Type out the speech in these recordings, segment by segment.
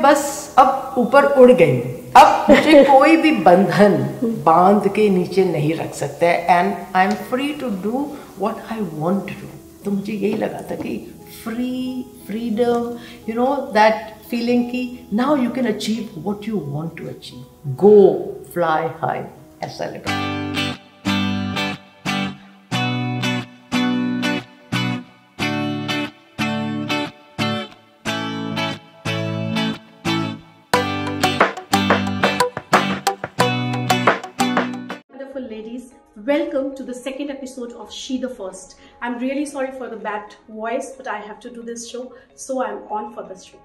मैं बस अब ऊपर उड़ गई। अब मुझे कोई भी बंधन बाँध के नीचे नहीं रख सकता है। And I am free to do what I want to do तो मुझे यही लगा था कि free freedom you know that feeling की now you can achieve what you want to achieve go fly high ऐसा लगा। Welcome to the second episode of She the First. I'm really sorry for the bad voice, but I have to do this show, so I'm on for this show.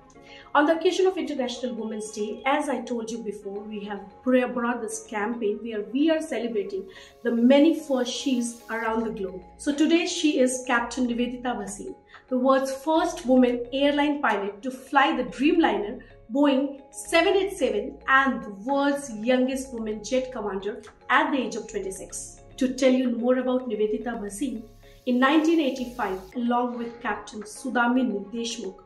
On the occasion of International Women's Day, as I told you before, we have brought this campaign where we are celebrating the many first she's around the globe. So today she is Captain Nivedita Bhasin, the world's first woman airline pilot to fly the Dreamliner Boeing 787 and the world's youngest woman jet commander at the age of 26. To tell you more about Nivedita Bhasin, in 1985, along with Captain Sudamini Deshmukh,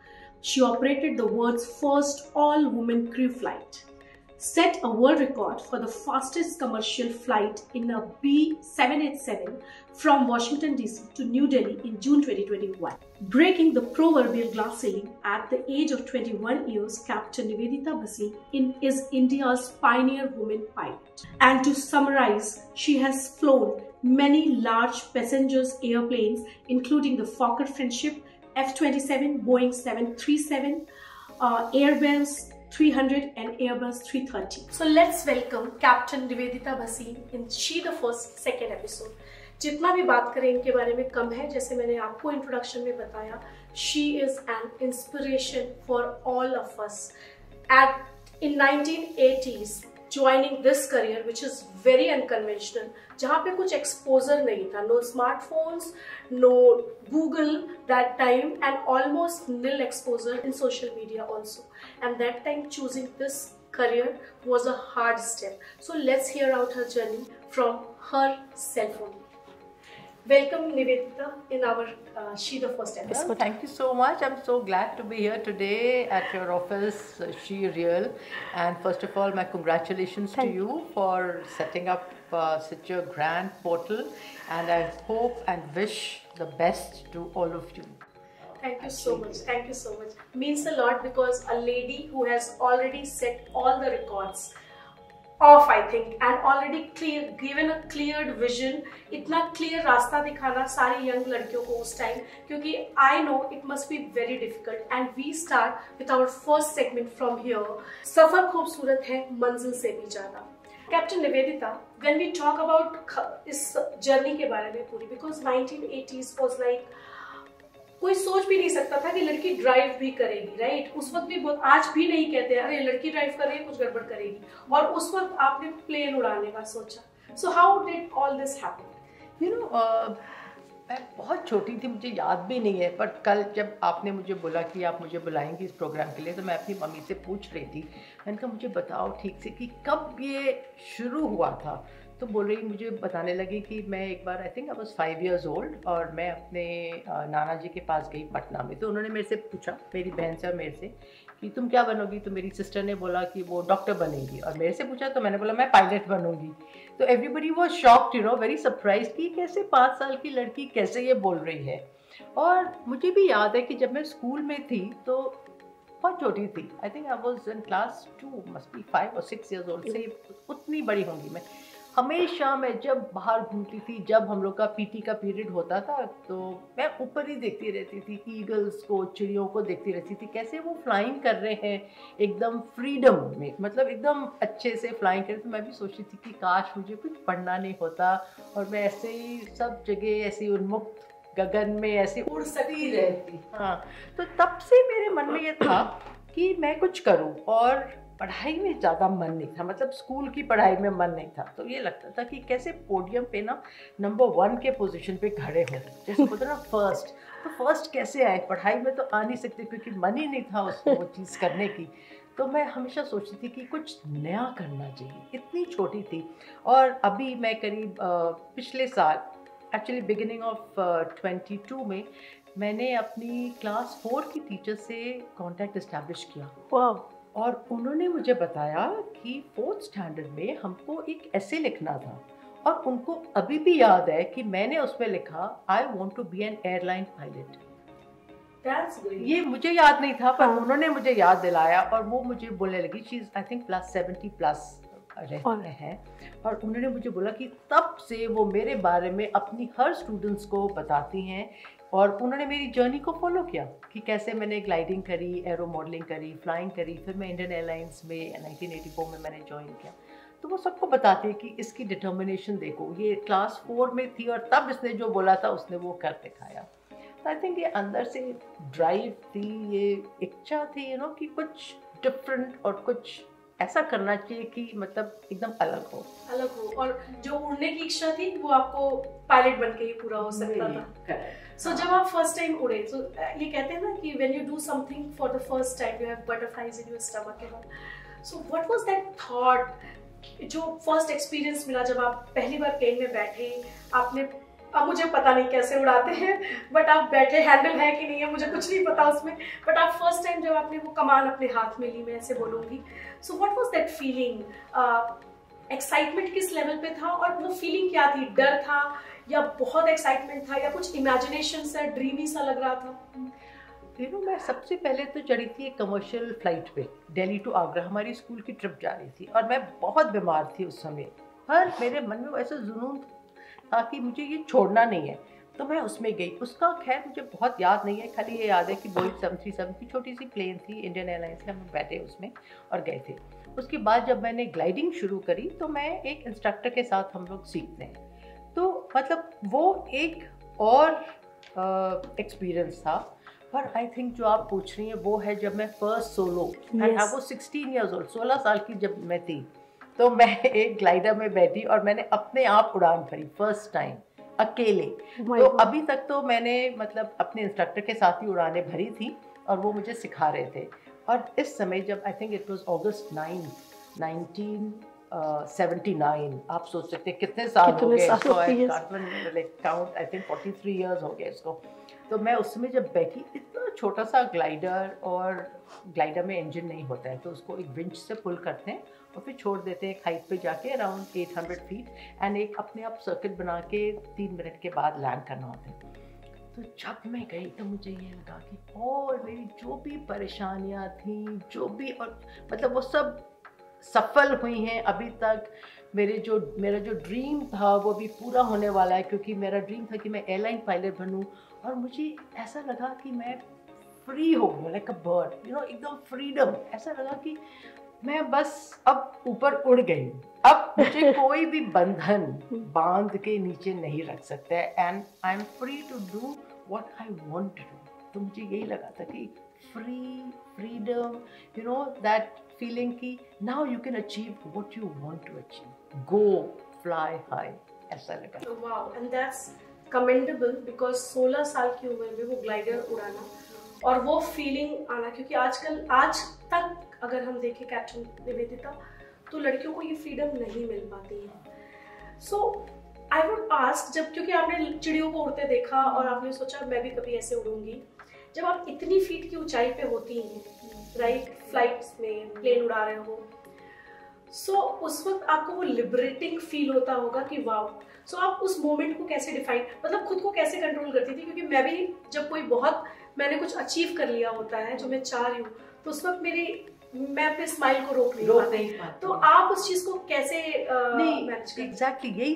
she operated the world's first all-woman crew flight, set a world record for the fastest commercial flight in a B787 from Washington DC to New Delhi in June 2021, breaking the proverbial glass ceiling at the age of 21 years. Captain Nivedita Bhasin in, is India's pioneer woman pilot. And to summarize, she has flown many large passengers airplanes, including the Fokker Friendship, F-27, Boeing 737, uh, Airbus 300 and Airbus 330. So let's welcome Captain Nivedita Bhasin in She the First second episode. जितना भी बात करें, इनके बारे में कम है जैसे मैंने आपको इंट्रोडक्शन में बताया she is an inspiration for all of us at in 1980s joining this career which is very unconventional जहाँ पे कुछ एक्सपोजर नहीं था no smartphones no Google that time and almost nil exposure in social media also and that time choosing this career was a hard step. So, let's hear out her journey from her cell phone. Welcome Nivedita in our uh, She the First episode. Well, thank you so much. I'm so glad to be here today at your office, uh, She Real. And first of all, my congratulations Thank to you for setting up uh, such a grand portal. And I hope and wish the best to all of you. Thank you so much. Thank you so much. Means a lot because a lady who has already set all the records of I think and already clear given a clear vision इतना clear रास्ता दिखाना सारी young लड़कियों को उस time क्योंकि I know it must be very difficult and we start with our first segment from here सफ़र खूबसूरत है, मंजिल से भी ज़्यादा। Captain Nivedita when we talk about इस जर्नी के बारे में पूरी because nineteen eighties was like कोई सोच भी नहीं सकता था कि लड़की ड्राइव भी करेगी राइट उस वक्त भी बहुत, आज भी नहीं कहते, अरे, लड़की ड्राइव कर रही है, कुछ गड़बड़ करेगी। और उस वक्त आपने प्लेन उड़ाने का सोचा। So how did all this happen you know मैं बहुत छोटी थी, मुझे याद भी नहीं है पर कल जब आपने मुझे बोला कि आप मुझे बुलाएँगे इस प्रोग्राम के लिए तो मैं अपनी मम्मी से पूछ रही थी। मैंने कहा, मुझे बताओ ठीक से कि कब ये शुरू हुआ था? तो बोल रही मुझे बताने लगी कि मैं एक बार I think I was five years old और मैं अपने नाना जी के पास गई पटना में। तो उन्होंने मेरे से पूछा मेरी बहन से और मेरे से कि तुम क्या बनोगी? तो मेरी सिस्टर ने बोला कि वो डॉक्टर बनेगी। और मेरे से पूछा तो मैंने बोला मैं पायलट बनूँगी। तो everybody was shocked you know very surprise कि कैसे पाँच साल की लड़की कैसे ये बोल रही है। और मुझे भी याद है कि जब मैं स्कूल में थी तो बहुत छोटी थी। I think I was in class two must be five और सिक्स ईयर्स ओल्ड से उतनी बड़ी होंगी मैं। हमेशा मैं जब बाहर घूमती थी, जब हम लोग का पीटी का पीरियड होता था तो मैं ऊपर ही देखती रहती थी ईगल्स को, चिड़ियों को देखती रहती थी, कैसे वो फ्लाइंग कर रहे हैं, एकदम फ्रीडम में मतलब एकदम अच्छे से फ्लाइंग कर रहे तो मैं भी सोचती थी कि काश मुझे कुछ पढ़ना नहीं होता, और मैं ऐसे ही सब जगह, ऐसे उन्मुक्त गगन में ऐसे उड़ सकती रहती। हाँ तो तब से मेरे मन में ये था कि मैं कुछ करूँ, और पढ़ाई में ज़्यादा मन नहीं था मतलब स्कूल की पढ़ाई में मन नहीं था। तो ये लगता था कि कैसे पोडियम पे ना नंबर वन के पोजीशन पे खड़े हो। जैसे बोलते ना फ़र्स्ट तो फ़र्स्ट कैसे आए? पढ़ाई में तो आ नहीं सकते क्योंकि मन ही नहीं था उसको वो चीज़ करने की। तो मैं हमेशा सोचती थी कि कुछ नया करना चाहिए। इतनी छोटी थी। और अभी मैं करीब पिछले साल actually beginning of twenty two में मैंने अपनी क्लास फोर की टीचर से कांटेक्ट इस्टेब्लिश किया। वाह और उन्होंने मुझे बताया कि फोर्थ स्टैंडर्ड में हमको एक ऐसे लिखना था। और उनको अभी भी याद है कि मैंने उसमें लिखा I want to be an airline pilot ये मुझे याद नहीं था पर हाँ. उन्होंने मुझे याद दिलाया और वो मुझे बोलने लगी चीज़ I think plus seventy plus रहते हैं। और उन्होंने मुझे बोला कि तब से वो मेरे बारे में अपनी हर स्टूडेंट्स को बताती हैं और उन्होंने मेरी जर्नी को फॉलो किया कि कैसे मैंने ग्लाइडिंग करी एरो मॉडलिंग करी फ्लाइंग करी, फिर मैं इंडियन एयरलाइंस में 1984 में मैंने ज्वाइन किया। तो वो सबको बताते हैं कि इसकी डिटर्मिनेशन देखो, ये क्लास फोर में थी और तब इसने जो बोला था उसने वो कर दिखाया। तो आई थिंक ये अंदर से ड्राइव थी, ये इच्छा थी यू नो कि कुछ डिफरेंट और कुछ ऐसा करना चाहिए कि मतलब एकदम अलग हो। अलग हो। और जो उड़ने की इच्छा थी वो आपको पायलट बन के ही पूरा हो सकता था। सो so, जब आप फ़र्स्ट टाइम उड़े तो ये कहते हैं ना कि when you do something for the first time you have butterflies in your stomach and so what was that thought जो फ़र्स्ट एक्सपीरियंस मिला जब आप पहली बार प्लेन में बैठे आपने अब मुझे पता नहीं कैसे उड़ाते हैं बट आप बैठे हैंडल है कि नहीं है, मुझे कुछ नहीं पता उसमें। बट आप फ़र्स्ट टाइम जब आपने वो कमान अपने हाथ में ली, मैं ऐसे बोलूँगी। So what was that feeling excitement किस लेवल पे था? और वो फीलिंग क्या थी? डर था या बहुत एक्साइटमेंट था या कुछ इमेजिनेशन सा ड्रीमी सा लग रहा था? यू नो मैं सबसे पहले तो चढ़ी थी एक कमर्शियल फ़्लाइट पे, दिल्ली टू आगरा। हमारी स्कूल की ट्रिप जा रही थी और मैं बहुत बीमार थी उस समय। पर मेरे मन में वैसे जुनून था कि मुझे ये छोड़ना नहीं है। तो मैं उसमें गई। उसका खैर मुझे बहुत याद नहीं है। खाली ये याद है कि बोइंग सेवन थ्री सेवन की छोटी सी प्लेन थी इंडियन एयरलाइंस में हम बैठे उसमें और गए थे। उसके बाद जब मैंने ग्लाइडिंग शुरू करी तो मैं एक इंस्ट्रक्टर के साथ हम लोग सीखते हैं तो मतलब वो एक और एक्सपीरियंस था। पर आई थिंक जो आप पूछ रही हैं वो है जब मैं फ़र्स्ट सोलो एंड वो सिक्सटीन ईयर्स ओल्ड सोलह साल की जब मैं थी। तो मैं एक ग्लाइडर में बैठी और मैंने अपने आप उड़ान भरी फ़र्स्ट टाइम अकेले। Oh तो अभी तक तो मैंने मतलब अपने इंस्ट्रक्टर के साथ ही उड़ाने भरी थी और वो मुझे सिखा रहे थे। और इस समय जब I think it was August nine nineteen seventy nine आप सोच सकते हैं कितने साल हो गए इसको count I think forty three years हो गए इसको। तो मैं उसमें जब बैठी इतना छोटा सा ग्लाइडर और ग्लाइडर में इंजन नहीं होता है तो उसको एक विंच से पुल करते हैं और फिर छोड़ देते हैं एक हाइट पे जाके अराउंड 800 फीट एंड एक अपने आप सर्किट बना के तीन मिनट के बाद लैंड करना होता है। तो जब मैं गई तो मुझे ये लगा कि और मेरी जो भी परेशानियाँ थी, जो भी और मतलब वो सब सफल हुई हैं अभी तक, मेरे जो, मेरा जो ड्रीम था वो भी पूरा होने वाला है क्योंकि मेरा ड्रीम था कि मैं एयरलाइन पायलट बनूँ और मुझे ऐसा लगा कि मैं फ्री हो गई like a bird you know एकदम फ्रीडम ऐसा लगा कि मैं बस अब ऊपर उड़ गई अब मुझे कोई भी बंधन बाँध के नीचे नहीं रख सकता है। And I am free to do what I want to do तो मुझे यही लगा था कि free freedom you know that feeling की now you can achieve what you want to achieve go fly high ऐसा लगा। Wow and that's commendable because 16 साल की उम्र में वो ग्लाइडर उड़ाना और वो फीलिंग आना क्योंकि आजकल आज तक अगर हम देखें कैप्टन निवेदिता तो लड़कियों को ये फ्रीडम नहीं मिल पाती है। सो आई वुड आस्क जब क्योंकि आपने चिड़ियों को उड़ते देखा और आपने सोचा मैं भी कभी ऐसे उड़ूँगी जब आप इतनी फीट की ऊंचाई पे होती हैं राइट फ्लाइट्स में प्लेन उड़ा रहे हो सो so, उस वक्त आपको वो लिबरेटिंग फील होता होगा कि वाओ सो so, आप उस मोमेंट को कैसे डिफाइन मतलब खुद को कैसे कंट्रोल करती थी? क्योंकि मैं भी जब कोई बहुत मैंने कुछ अचीव कर लिया होता है जो मैं चाह रही हूँ तो उस वक्त मेरी मैं अपने स्माइल को रोक नहीं रोक नहीं पाती। तो आप उस चीज़ को कैसे नहीं एग्जैक्टली यही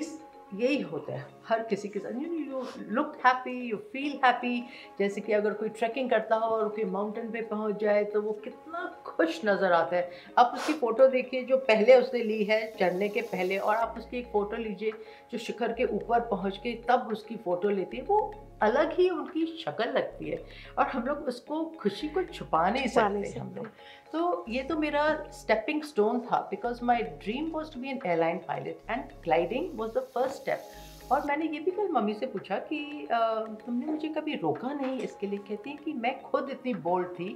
यही होता है। हर किसी के साथ you you look happy you feel happy जैसे कि अगर कोई ट्रैकिंग करता हो और कोई माउंटेन पे पहुँच जाए तो वो कितना खुश नज़र आता है। आप उसकी फ़ोटो देखिए जो पहले उसने ली है चढ़ने के पहले और आप उसकी एक फ़ोटो लीजिए जो शिखर के ऊपर पहुँच के तब उसकी फ़ोटो लेती है। वो अलग ही उनकी शक्ल लगती है और हम लोग उसको खुशी को छुपा नहीं सकते हम लोग। तो ये तो मेरा स्टेपिंग स्टोन था because my dream was to be an airline pilot and gliding was the first step और मैंने ये भी कल मम्मी से पूछा कि तुमने मुझे कभी रोका नहीं? इसके लिए कहती है कि मैं खुद इतनी बोल्ड थी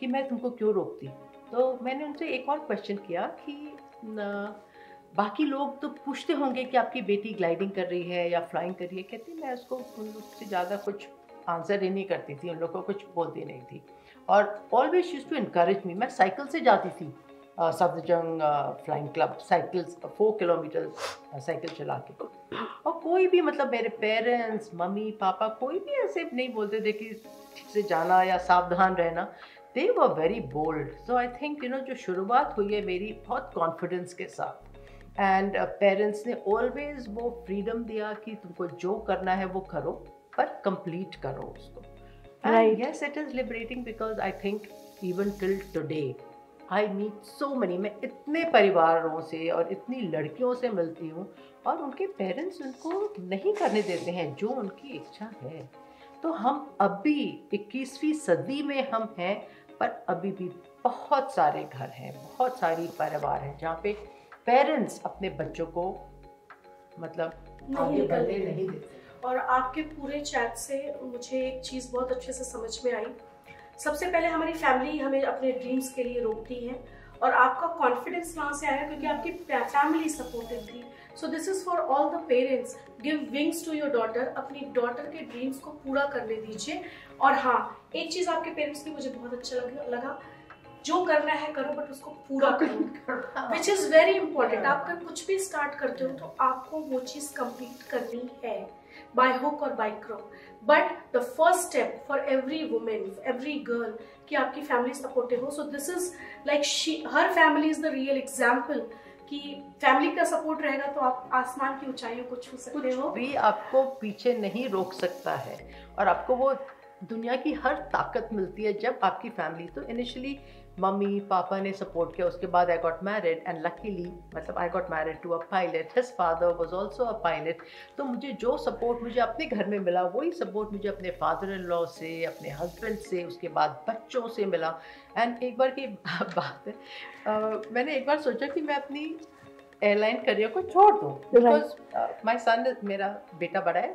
कि मैं तुमको क्यों रोकती? तो मैंने उनसे एक और क्वेश्चन किया कि बाकी लोग तो पूछते होंगे कि आपकी बेटी ग्लाइडिंग कर रही है या फ्लाइंग कर रही है। कहती, मैं उसको उनसे ज़्यादा कुछ आंसर ही नहीं करती थी, उन लोग को कुछ बोलती नहीं थी। और always use to increase me मैं साइकिल से जाती थी Safdarjung flying club cycle four kilometre cycle चला के। और कोई भी मतलब मेरे पेरेंट्स मम्मी, पापा कोई भी ऐसे नहीं बोलते थे कि ठीक से जाना या सावधान रहना। They were very bold so I think you know जो शुरुआत हुई है मेरी बहुत कॉन्फिडेंस के साथ। एंड पेरेंट्स uh, ने ऑलवेज वो फ्रीडम दिया कि तुमको जो करना है वो करो पर कंप्लीट करो उसको। Right. yes it is liberating because i think even till today I meet so many मैं इतने परिवारों से और इतनी लड़कियों से मिलती हूँ और उनके पेरेंट्स उनको नहीं करने देते हैं जो उनकी इच्छा है। तो हम अभी 21वीं सदी में हम हैं पर अभी भी बहुत सारे घर हैं बहुत सारी परिवार हैं जहाँ पे पेरेंट्स अपने बच्चों को मतलब आगे बढ़ने नहीं देते। और आपके पूरे चैट से मुझे एक चीज़ बहुत अच्छे से समझ में आई। सबसे पहले हमारी फैमिली हमें अपने ड्रीम्स के लिए रोकती है और आपका कॉन्फिडेंस वहाँ से आया क्योंकि आपकी फैमिली सपोर्टिव थी। So this is for all the parents give wings to your daughter अपनी डॉटर के ड्रीम्स को पूरा करने दीजिए और हाँ एक चीज़ आपके पेरेंट्स की मुझे बहुत अच्छा लगा, लगा जो करना है करो बट उसको पूरा करो विच इज़ वेरी इंपॉर्टेंट आप अगर कुछ भी स्टार्ट करते हो तो आपको वो चीज़ कंप्लीट करनी है बाय hook और by crook. But the first step for every women every girl कि आपकी फैमिली सपोर्टिव हो so this is like her family is the real example कि फैमिली का सपोर्ट रहेगा तो आप आसमान की ऊंचाइयों को छू सकते हो। भी आपको पीछे नहीं रोक सकता है और आपको वो दुनिया की हर ताकत मिलती है जब आपकी फैमिली तो इनिशियली मम्मी पापा ने सपोर्ट किया उसके बाद I got married and luckily मतलब I got married to a pilot his father was also a pilot तो मुझे जो सपोर्ट मुझे अपने घर में मिला वही सपोर्ट मुझे अपने फादर इन लॉ से अपने हस्बैंड से उसके बाद बच्चों से मिला. एंड एक बार की बात है अ, मैंने एक बार सोचा कि मैं अपनी एयरलाइन करियर को छोड़ दूँ बिकॉज़ माई सन मेरा बेटा बड़ा है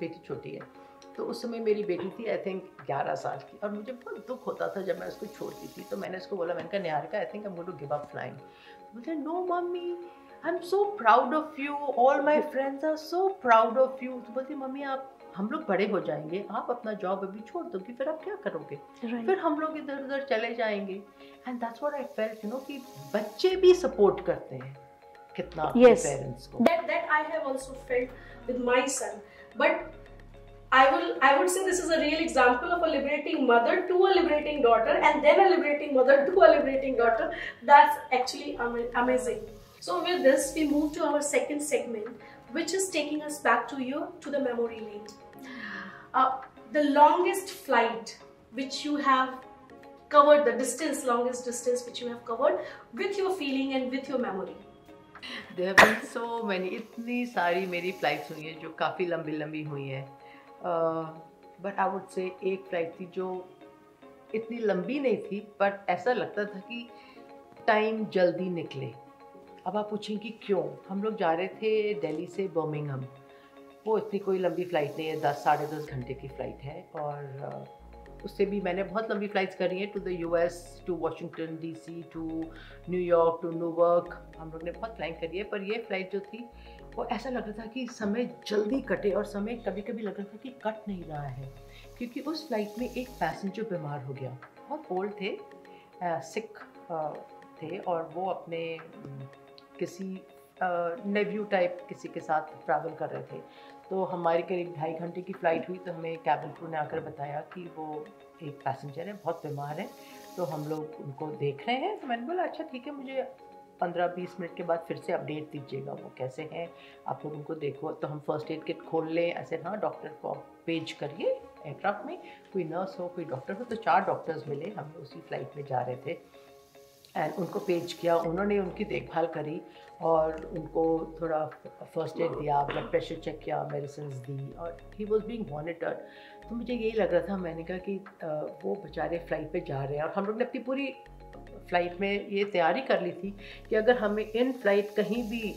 बेटी छोटी है. तो उस समय मेरी बेटी थी आई थिंक 11 साल की। और मुझे बहुत दुख होता था जब मैं उसको छोड़ती थी। तो मैंने उसको बोला मैंने कहा Niharika I think I am going to give up flying बोलते no mummy I am so proud of you all my friends are so proud of you तो बोलती मम्मी आप हम लोग बड़े हो जाएँगे। आप अपना जॉब अभी छोड़ दोगे फिर आप क्या करोगे? Right. फिर हम लोग इधर उधर चले जाएँगे। And that's what I felt you know कि बच्चे भी सपोर्ट करते हैं कितना Yes. पेरेंट्स को। That that I have also felt with my son. But I will I would say this is a real example of a liberating mother to a liberating daughter, and then a liberating mother to a liberating daughter. That's actually ama- amazing. So with this, we move to our second segment, which is taking us back to you to the memory lane. Uh, the longest flight which you have covered, the distance, longest distance which you have covered with your feeling and with your memory. There been so many इतनी सारी मेरी flights हुई हैं जो काफ़ी लंबी लंबी हुई हैं बट आई वुड से एक फ़्लाइट थी जो इतनी लंबी नहीं थी बट ऐसा लगता था कि टाइम जल्दी निकले। अब आप पूछें कि क्यों? हम लोग जा रहे थे दिल्ली से बर्मिंगहम वो इतनी कोई लंबी फ़्लाइट नहीं है, दस, साढ़े दस घंटे की फ़्लाइट है और उससे भी मैंने बहुत लंबी फ़्लाइट्स करी हैं to the US to Washington DC to New York to Newark हम लोग ने बहुत फ्लाइंग करी है, पर ये फ़्लाइट जो थी वो ऐसा लग रहा था कि समय जल्दी कटे और समय कभी कभी लग रहा था कि कट नहीं रहा है, क्योंकि उस फ़्लाइट में एक पैसेंजर बीमार हो गया। बहुत ओल्ड थे सिख थे और वो अपने किसी नेव्यू टाइप किसी के साथ ट्रैवल कर रहे थे। तो हमारी करीब ढाई घंटे की फ़्लाइट हुई तो हमें कैबिन क्रू ने आकर बताया कि वो एक पैसेंजर है, बहुत बीमार है। तो हम लोग उनको देख रहे हैं। तो मैंने बोला अच्छा ठीक है, मुझे पंद्रह बीस मिनट के बाद फिर से अपडेट दीजिएगा वो कैसे हैं। आप लोग उनको देखो तो हम फ़र्स्ट एड किट खोल लें। ऐसे हाँ डॉक्टर को आप पेज करिए एयरक्राफ्ट में। कोई नर्स हो, कोई डॉक्टर हो तो चार डॉक्टर्स मिले। हम उसी फ़्लाइट में जा रहे थे। एंड उनको पेज किया। उन्होंने उनकी देखभाल करी और उनको थोड़ा फ़र्स्ट एड दिया ब्लड प्रेशर चेक किया मेडिसिन दी और ही वॉज़ बींग मॉनिटर्ड तो मुझे यही लग रहा था, मैंने कहा कि वो बेचारे फ़्लाइट पे जा रहे हैं और हम लोग ने अपनी पूरी फ़्लाइट में ये तैयारी कर ली थी कि अगर हमें इन फ़्लाइट कहीं भी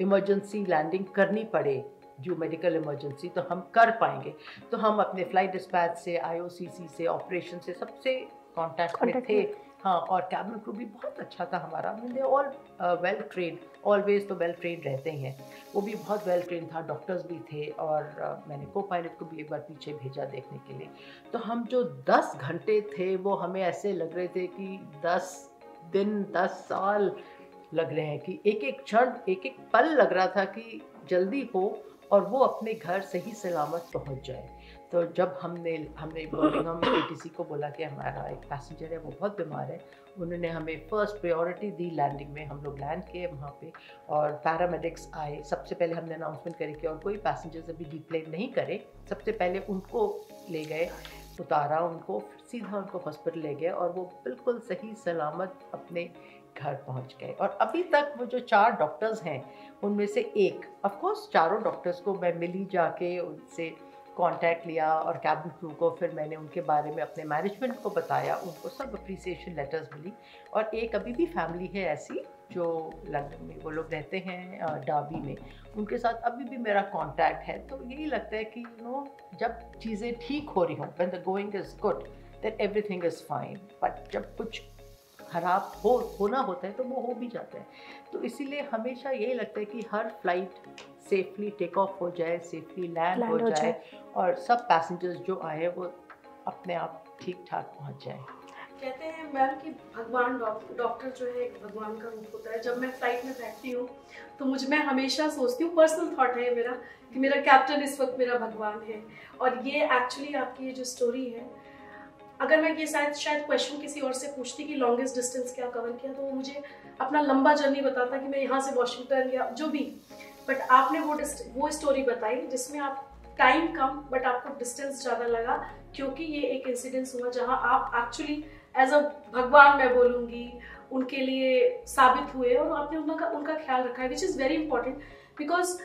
इमरजेंसी लैंडिंग करनी पड़े जो मेडिकल इमरजेंसी तो हम कर पाएँगे तो हम अपने फ़्लाइट डिस्पैच से आईओसीसी से ऑपरेशन से सबसे कांटेक्ट में थे। हाँ और कैबिन क्रू भी बहुत अच्छा था हमारा। They all well train always तो वेल ट्रेन रहते ही। वो भी बहुत वेल ट्रेन था डॉक्टर्स भी थे और uh, मैंने को पायलट को भी एक बार पीछे भेजा देखने के लिए। तो हम जो दस घंटे थे वो हमें ऐसे लग रहे थे कि दस दिन दस साल लग रहे हैं कि एक एक क्षण एक एक पल लग रहा था कि जल्दी हो और वो अपने घर सही सलामत पहुँच जाए। तो जब हमने हमने बोर्डिंग में को बोला कि हमारा एक पैसेंजर है, वो बहुत बीमार है, उन्होंने हमें फ़र्स्ट प्रायोरिटी दी लैंडिंग में। हम लोग लैंड किए वहाँ पे और पैरामेडिक्स आए। सबसे पहले हमने अनाउंसमेंट करी कि और कोई पैसेंजर्स अभी डिप्लेन नहीं करे। सबसे पहले उनको ले गए, उतारा उनको, सीधा उनको हॉस्पिटल ले गए और वो बिल्कुल सही सलामत अपने घर पहुँच गए। और अभी तक वो जो चार डॉक्टर्स हैं, उनमें से एक ऑफ़ कोर्स चारों डॉक्टर्स को मैं मिली जाके उनसे कांटेक्ट लिया और कैबिन क्रू को, फिर मैंने उनके बारे में अपने मैनेजमेंट को बताया, उनको सब अप्रिसिएशन लेटर्स मिली। और एक अभी भी फैमिली है ऐसी जो लंदन में, वो लोग रहते हैं डाबी में। उनके साथ अभी भी मेरा कांटेक्ट है। तो यही लगता है कि यू नो जब चीज़ें ठीक हो रही हों when the going is good then everything is fine but जब कुछ ख़राब हो, होना होता है तो वो हो भी जाता है। तो इसीलिए हमेशा यही लगता है कि हर फ़्लाइट सेफली टेक ऑफ़ हो जाए सेफली लैंड हो, हो जाए और सब पैसेंजर्स जो आए वो अपने आप ठीक ठाक पहुँच जाए। कहते हैं मैम कि भगवान डॉक्टर जो है एक भगवान का रूप होता है। जब मैं फ़्लाइट में बैठती हूँ तो मुझ मैं हमेशा सोचती हूँ पर्सनल थॉट है मेरा कि मेरा कैप्टन इस वक्त मेरा भगवान है। और ये एक्चुअली आपकी ये जो स्टोरी है अगर मैं ये शायद शायद क्वेश्चन किसी और से पूछती कि लॉन्गेस्ट डिस्टेंस क्या कवर किया तो वो मुझे अपना लंबा जर्नी बताता कि मैं यहाँ से वॉशिंगटन या जो भी बट आपने वो वो स्टोरी बताई जिसमें आप टाइम कम बट आपको डिस्टेंस ज़्यादा लगा क्योंकि ये एक इंसिडेंस हुआ जहाँ आप एक्चुअली एज अ भगवान मैं बोलूँगी उनके लिए साबित हुए और आपने उनका उनका ख्याल रखा है which is very important because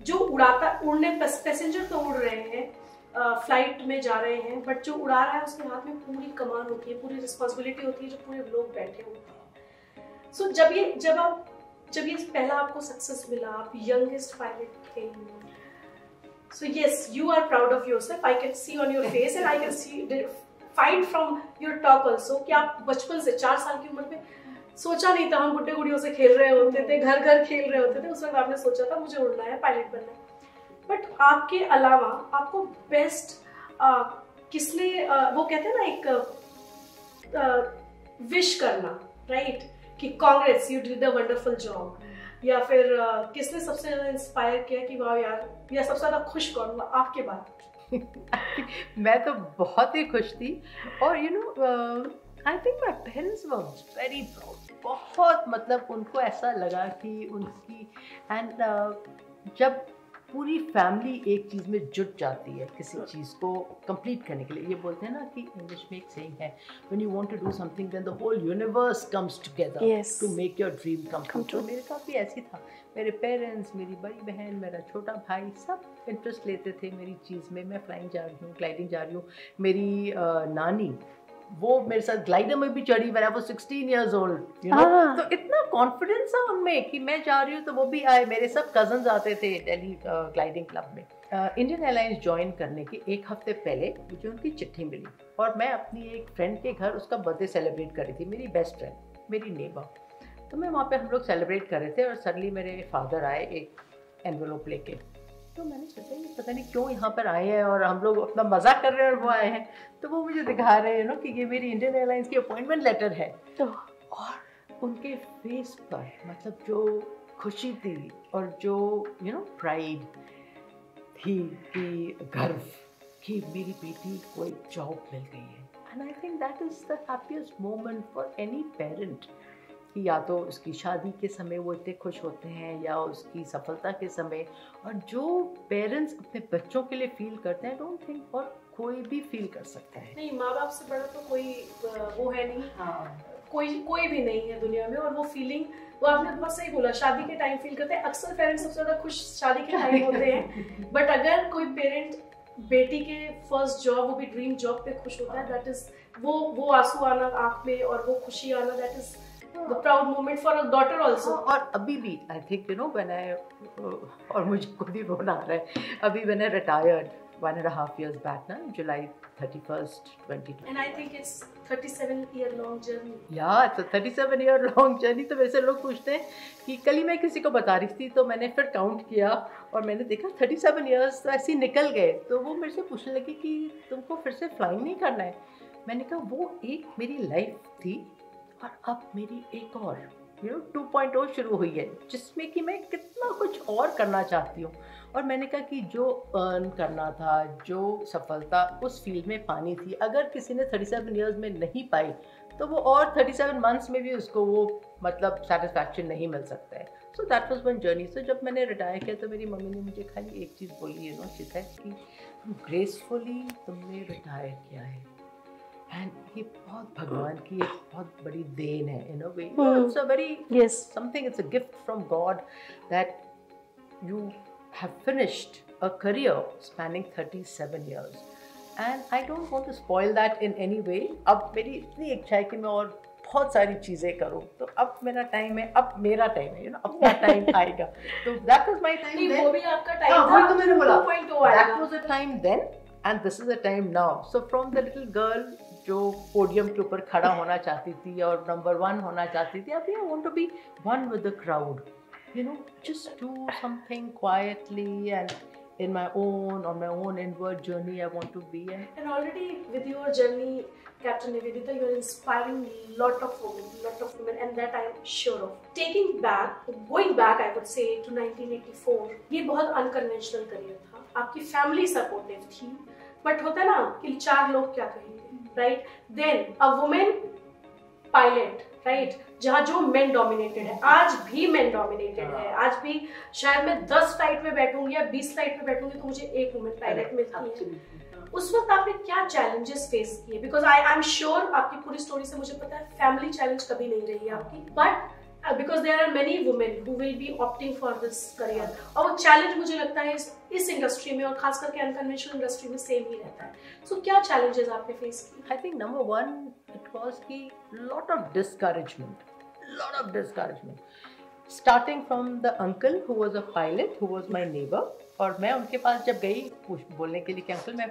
जो उड़ाता उड़ने पैसेंजर तो उड़ रहे हैं फ़्लाइट में जा रहे हैं बट जो उड़ा रहा है उसके हाथ में पूरी कमान होती है पूरी रिस्पॉन्सिबिलिटी होती है जो पूरे लोग बैठे होते हैं। सो so, जब ये जब आप जब ये पहला आपको सक्सेस मिला आप यंगेस्ट पायलट थे yes you are proud of your self I can see on your face and I can see find from your talk also कि आप बचपन से चार साल की उम्र में सोचा नहीं था हम गुड्डे गुड़ियों से खेल रहे होते थे घर घर खेल रहे होते थे। उस वक्त आपने सोचा था मुझे उड़ना है पायलट बनना है। बट आपके अलावा आपको बेस्ट किसने आ, वो कहते हैं ना एक विश करना राइट कि congrats you did a wonderful job या फिर uh, किसने सबसे ज़्यादा इंस्पायर किया कि वाह यार या सबसे ज़्यादा खुश कौन आपके बाद मैं। तो बहुत ही खुश थी। और you know I think my parents were very proud बहुत मतलब उनको ऐसा लगा कि उनकी एंड uh, जब पूरी फैमिली एक चीज़ में जुट जाती है किसी चीज़ को कंप्लीट करने के लिए। ये बोलते हैं ना कि इंग्लिश में एक सेइंग है when you want to do something then the whole universe comes together to make your dream come true तो मेरे साथ भी ऐसी था। मेरे पेरेंट्स मेरी बड़ी बहन मेरा छोटा भाई सब इंटरेस्ट लेते थे मेरी चीज़ में। मैं फ्लाइंग जा रही हूँ ग्लाइडिंग जा रही हूँ। मेरी नानी वो मेरे साथ ग्लाइडर में भी चढ़ी मैंने वो sixteen years old you know तो इतना कॉन्फिडेंस था उनमें कि मैं जा रही हूँ तो वो भी आए। मेरे सब कज़न आते थे दिल्ली ग्लाइडिंग क्लब में। इंडियन एयरलाइंस ज्वाइन करने के एक हफ़्ते पहले मुझे उनकी चिट्ठी मिली और मैं अपनी एक फ्रेंड के घर उसका बर्थडे सेलिब्रेट कर रही थी मेरी बेस्ट फ्रेंड मेरी नेबर तो मैं वहाँ पे हम लोग सेलिब्रेट कर रहे थे और सडनली मेरे फादर आए एक एनवलोप लेके। तो मैंने सोचा ये पता नहीं क्यों यहाँ पर आए हैं और हम लोग अपना मज़ाक कर रहे हैं और वो आए हैं। तो वो मुझे दिखा रहे हैं ना कि ये मेरी इंडियन एयरलाइंस की अपॉइंटमेंट लेटर है। तो और उनके फेस पर मतलब जो खुशी थी और जो यू नो प्राइड थी कि गर्व कि मेरी बेटी को एक जॉब मिल गई है। And I think that is the happiest moment for any parent कि या तो उसकी शादी के समय वो इतने खुश होते हैं या उसकी सफलता के समय। और जो पेरेंट्स अपने बच्चों के लिए फील करते हैं डोंट थिंक और कोई भी फील कर सकता है। नहीं माँ बाप से बड़ा तो कोई वो है नहीं। हाँ। कोई कोई भी नहीं है दुनिया में और वो फीलिंग वो आपने बहुत सही बोला शादी के टाइम फील करते हैं। अक्सर पेरेंट्स सबसे ज़्यादा खुश शादी के टाइम होते हैं। बट अगर कोई पेरेंट बेटी के फ़र्स्ट जॉब वो भी ड्रीम जॉब पे खुश होता है दैट इज़ वो वो आँसू आना आँख में और वो खुशी आना that is the proud moment for a daughter also और अभी भी I think you know when I और मुझे खुद ही रोना आ रहा है अभी when I retired one and a half years back now, July 31st, 2020. And I think it's 37 year long journey. Yeah, it's a 37 year long journey. तो वैसे लोग पूछते हैं कि कल ही मैं किसी को बता रही थी तो मैंने फिर काउंट किया और मैंने देखा 37 इयर्स तो ऐसे निकल गए तो वो मेरे से पूछने लगी कि तुमको फिर से फ्लाइंग नहीं करना है मैंने कहा वो एक मेरी लाइफ थी और अब मेरी एक और यू नो टू शुरू हुई है, जिसमें कि मैं कितना कुछ और करना चाहती हूँ। और मैंने कहा कि जो अर्न करना था, जो सफलता उस फ़ील्ड में पानी थी, अगर किसी ने 37 ईयर्स में नहीं पाई तो वो और 37 मंथ्स में भी उसको वो मतलब सेटिस्फैक्शन नहीं मिल सकता है। So that was one journey so जब मैंने रिटायर किया तो मेरी मम्मी ने मुझे खाली एक चीज़ बोली यू नो चिता कि ग्रेसफुली तुमने रिटायर किया है। एंड ये बहुत भगवान की एक बहुत बड़ी देन है in a way it's a very yes something it's a gift from God that you have finished a career spanning 37 years and I don't want to spoil that in any way अब मेरी इतनी इच्छा है कि मैं और बहुत सारी चीज़ें करूँ तो अब मेरा टाइम है अब मेरा टाइम है यू नो अपना टाइम आएगा तो दैट वाज माय टाइम वो भी आपका टाइम था तो मैंने बोला that was a time then and this is a time now so from the little girl जो पोडियम के ऊपर खड़ा होना चाहती थी और नंबर वन होना चाहती थी अभी I want to be one with the crowd you know just do something quietly and in my own on my own inward journey i want to be and And already with your journey, Captain Nivedita, you're inspiring lot of women, lot of women, and that I'm sure of. Taking back, going back, I would say to 1984, ये बहुत unconventional career था आपकी family supportive थी but होता है ना कि चार लोग क्या कहेंगे right then a women pilot right जहाँ जो मेन डोमिनेटेड है। आज भी मेन डोमिनेटेड है। आज भी शायद मैं दस फ़्लाइट में बैठूँगी या बीस फ़्लाइट में बैठूँगी तो मुझे एक वुमेन पायलट मिलती है। उस वक्त आपने क्या चैलेंजेस फेस किए? Because I I am sure आपकी पूरी स्टोरी से मुझे पता है फैमिली चैलेंज कभी नहीं रही है आपकी। But because there are many women who will be opting for this career और वो चैलेंज मुझे लगता है इस इस इंडस्ट्री में और खास करके अनकन्वेंशनल इंडस्ट्री में सेम ही रहता है। सो so, क्या चैलेंजेस आपने फेस किए? I think number one, it was the lot of discouragement, lot of discouragement. Starting from the uncle who was a pilot, who was my neighbor, और मैं उनके पास जब गई बोलने के लिए कि अंकल मैं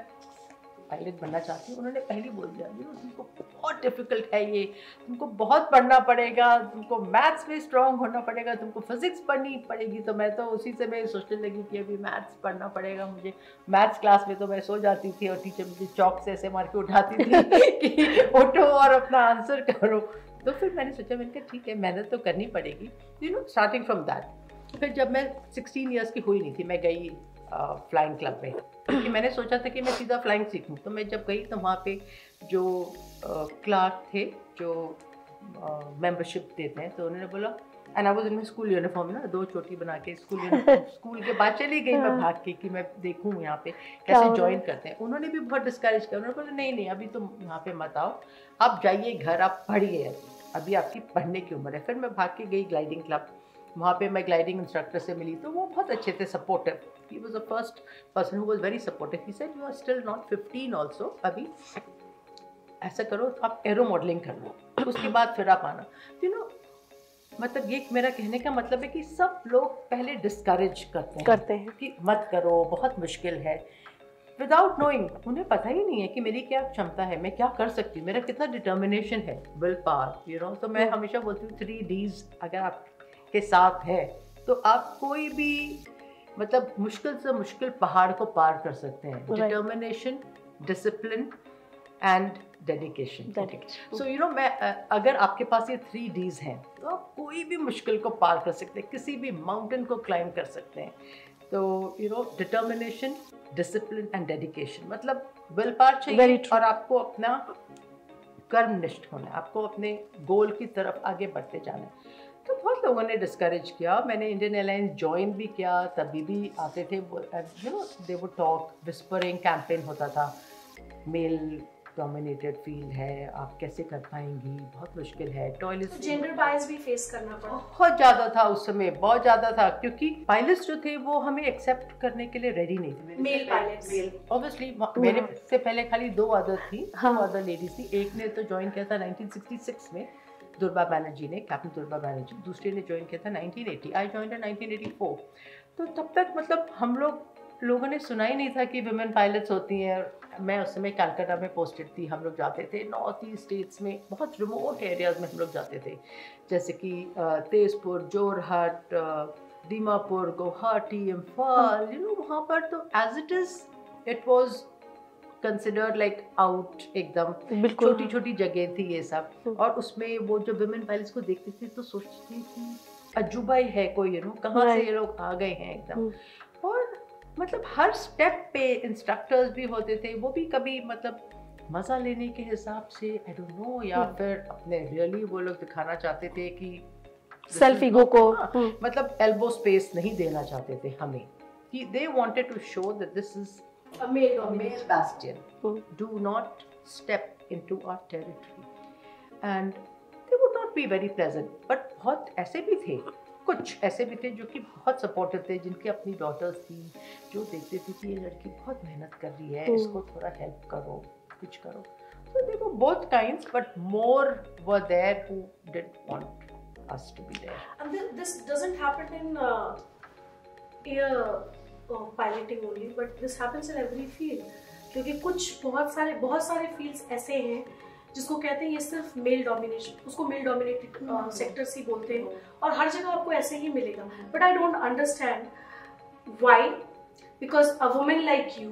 पायलट बनना चाहती हूँ, उन्होंने पहले बोल दिया "You तुमको बहुत डिफ़िकल्ट है ये, तुमको बहुत पढ़ना पड़ेगा, तुमको मैथ्स में स्ट्रांग होना पड़ेगा, तुमको फिजिक्स पढ़नी पड़ेगी। तो मैं तो उसी से मैं सोचने लगी कि अभी मैथ्स पढ़ना पड़ेगा मुझे। मैथ्स क्लास में तो मैं सो जाती थी और टीचर मुझे चौक से ऐसे मार के उठाती थी कि उठो और अपना आंसर करो। तो फिर मैंने सोचा, मैंने कहा, ठीक है, मेहनत तो करनी पड़ेगी। You know starting from that फिर जब मैं 16 इयर्स की हुई नहीं थी, मैं गई फ्लाइंग क्लब में। क्योंकि मैंने सोचा था कि मैं सीधा फ्लाइंग सीखूं। तो मैं जब गई तो वहाँ पे जो क्लार्क थे जो मेंबरशिप देते हैं तो उन्होंने बोला and I was in my school uniform ना दो चोटी बना के स्कूल स्कूल के बाद चली गई मैं भाग के कि मैं देखूँ यहाँ पे कैसे ज्वाइन करते हैं। उन्होंने भी बहुत डिस्करेज किया। उन्होंने बोला नहीं नहीं अभी तुम यहाँ पे मत आओ। आप जाइए घर आप पढ़िए अभी। अभी आपकी पढ़ने की उम्र है। फिर मैं भाग के गई ग्लाइडिंग क्लब वहाँ पे मैं ग्लाइडिंग इंस्ट्रक्टर से मिली तो वो बहुत अच्छे थे supportive he was the first person who was very supportive he said you are still not fifteen also अभी ऐसा करो आप एरो मॉडलिंग कर लो। उसके बाद फिर आप आना। यू नो मतलब ये मेरा कहने का मतलब है कि सब लोग पहले डिस्करेज करते हैं करते हैं। कि मत करो बहुत मुश्किल है। विदाउट नोइंग उन्हें पता ही नहीं है कि मेरी क्या क्षमता है मैं क्या कर सकती हूँ मेरा कितना डिटर्मिनेशन है विल पावर यू नो तो मैं Hmm. हमेशा बोलती हूँ थ्री डीज अगर आपके साथ है तो आप कोई भी मतलब मुश्किल से मुश्किल पहाड़ को पार कर सकते हैं। Determination discipline and dedication so you know मैं अगर आपके पास ये थ्री डीज हैं तो आप कोई भी मुश्किल को पार कर सकते हैं किसी भी माउंटेन को क्लाइम कर सकते हैं। तो you know determination discipline and dedication मतलब विल पार चाहिए और आपको अपना कर्मनिष्ठ होना है आपको अपने गोल की तरफ़ आगे बढ़ते जाना है। तो बहुत लोगों ने डिस्करेज किया। मैंने इंडियन एयरलाइंस ज्वाइन भी किया तभी भी आते थे यू नो दे वो टॉक विस्परिंग कैंपेन होता था। मेल डोमिनेटेड फ़ील्ड है आप कैसे कर पाएँगी? बहुत मुश्किल है। टॉयलेट जेंडर बायस भी फेस करना पड़ा। बहुत ज़्यादा था उस समय बहुत ज़्यादा था क्योंकि पायलट्स जो थे वो हमें एक्सेप्ट करने के लिए रेडी नहीं थे। Male pilots. ऑब्वियसली मेरे से पहले खाली दो अदर थी हाँ. दो अदर लेडीज़ थी। एक ने तो ज्वाइन किया था 1966 में दुर्गा बैनर्जी ने कैप्टन दुर्गा बैनर्जी, दूसरे ने ज्वाइन किया था 1980 आई ज्वाइन 1984 तो तब तक मतलब हम लोग, लोगों ने सुना ही नहीं था कि वुमेन पायलट्स होती हैं मैं उस समय कलकत्ता में पोस्टेड थी, हम लोग जाते थे नॉर्थ ईस्ट स्टेट्स में, बहुत रिमोट एरियाज़ में हम लोग जाते थे। जैसे कि तेजपुर, जोरहट दीमापुर, गुवाहाटी, इम्फाल यू नो वहाँ पर तो as it is it was consider like out एकदम छोटी छोटी जगह थी ये सब हम्म। और उसमें वो जो वुमेन पायलट्स को देखते थे तो सोचते थे अजूबा ही है कोई यू नो कहाँ से ये लोग आ गए हैं एकदम हम्म। और मतलब हर स्टेप पे इंस्ट्रक्टर्स भी होते थे वो भी कभी मतलब मज़ा लेने के हिसाब से आई डोंट नो या हम्म। फिर अपने रियली वो लोग दिखाना चाहते थे कि सेल्फ ईगो को हाँ। मतलब एल्बो स्पेस नहीं देना चाहते थे हमें कि they wanted to show that this is a male a male bastion mm. do not step into our territory and they would not be very pleasant but बहुत ऐसे भी थे कुछ ऐसे भी थे जो कि बहुत सपोर्टिव थे जिनकी अपनी डॉटर्स थी जो देखते थे कि ये लड़की बहुत मेहनत कर रही है इसको थोड़ा हेल्प करो कुछ करो तो देखो both kinds but more were there who did want us to be there and this, this doesn't happen in uh, air piloting only but this happens in every field क्योंकि कुछ बहुत सारे बहुत सारे फील्ड्स ऐसे हैं जिसको कहते हैं ये सिर्फ़ मेल डोमिनेशन उसको मेल डोमिनेटेड सेक्टर्स ही बोलते हैं और हर जगह आपको ऐसे ही मिलेगा। But I don't understand why because a women like you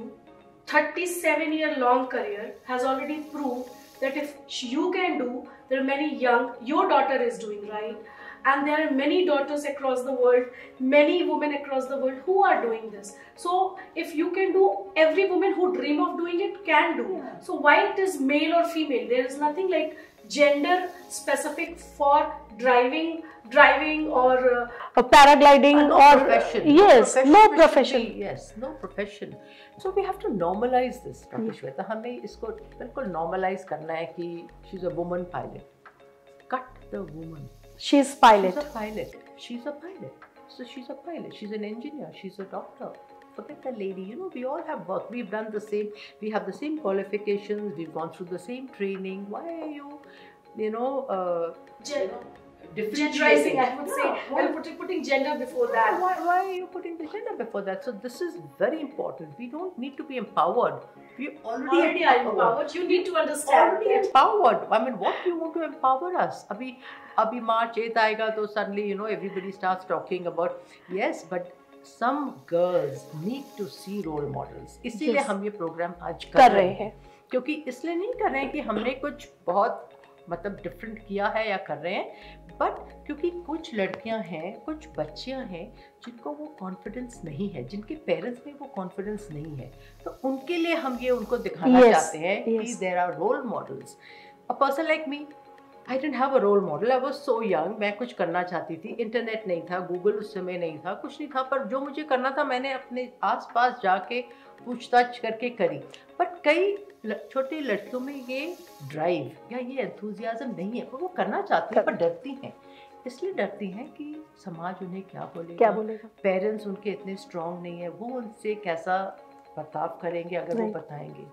thirty seven year long career has already prove that if you can do there many young your daughter is doing right and there are many daughters across the world many women across the world who are doing this so if you can do every woman who dream of doing it can do yeah. so why it is male or female there is nothing like gender specific for driving driving or uh, paragliding uh, no or profession. yes profession no profession be, yes no profession so we have to normalize this Shweta हमें इसको बिल्कुल normalize करना है कि she's a woman pilot cut the woman She's pilot. She's a pilot. She's a pilot. So she's a pilot. She's an engineer. She's a doctor. Forget the lady. You know, we all have work. We've done the same. We have the same qualifications. We've gone through the same training. Why are you, you know, uh, genderizing, I would say. Well, putting, putting gender before that. Why, why are you putting the gender before that? So this is very important. We don't need to be empowered. We already, already are empowered. You need to understand. Already empowered. I mean, what do you want to empower us? Abhi, abhi March 8th aayega, so suddenly, you know, everybody starts talking about, yes, but some girls need to see role models. इसीलिए yes. हम ये programme आज कर, कर रहे हैं क्योंकि इसलिए नहीं कर रहे हैं कि हमने कुछ बहुत मतलब डिफरेंट किया है या कर रहे हैं बट क्योंकि कुछ लड़कियाँ हैं कुछ बच्चियाँ हैं जिनको वो कॉन्फिडेंस नहीं है जिनके पेरेंट्स में वो कॉन्फिडेंस नहीं है तो उनके लिए हम ये उनको दिखाना yes, चाहते हैं. कि there are role models a person like me I didn't have a role model I was so young मैं कुछ करना चाहती थी। इंटरनेट नहीं था गूगल उस समय नहीं था कुछ नहीं था पर जो मुझे करना था मैंने अपने आस पास जाके पूछताछ करके करी। बट कई छोटी लड़कियों में ये ड्राइव या ये एंथुजियाजम नहीं है वो करना चाहती हैं पर डरती हैं। इसलिए डरती हैं कि समाज उन्हें क्या बोलेगा? क्या बोलेगा? पेरेंट्स उनके इतने स्ट्रांग नहीं है वो उनसे कैसा बर्ताव करेंगे अगर वो बताएँगे?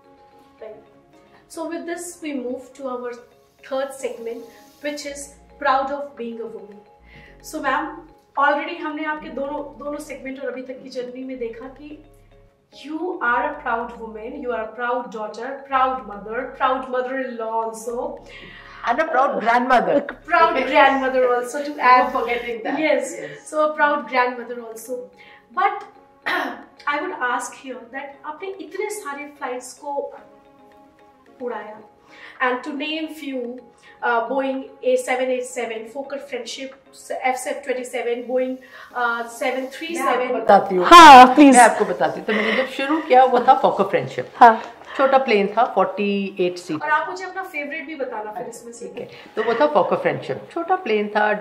So with this we move to our third segment which is proud of being a woman so ma'am already हमने आपके दोनों दोनों सेगमेंट और अभी तक की जर्नी में देखा कि you are a proud woman, you are a proud daughter, proud mother, proud mother-in-law also. And a proud grandmother. A proud grandmother also to add. forgetting that. Yes. yes. So a proud grandmother also. But I would ask here that आपने इतने सारे flights को उड़ाया and to name few uh, Boeing A787, Fokker Friendship F727, Boeing uh, 737. बताती हूँ। हाँ please मैं आपको बताती हूँ। तो मैंने जब शुरू किया वो था फोकर फ्रेंडशिप हाँ। छोटा प्लेन था 48 सीट और आप मुझे अपना फेवरेट भी बताना फिर इसमें ठीक है। तो वो था फोकर फ्रेंडशिप छोटा प्लेन था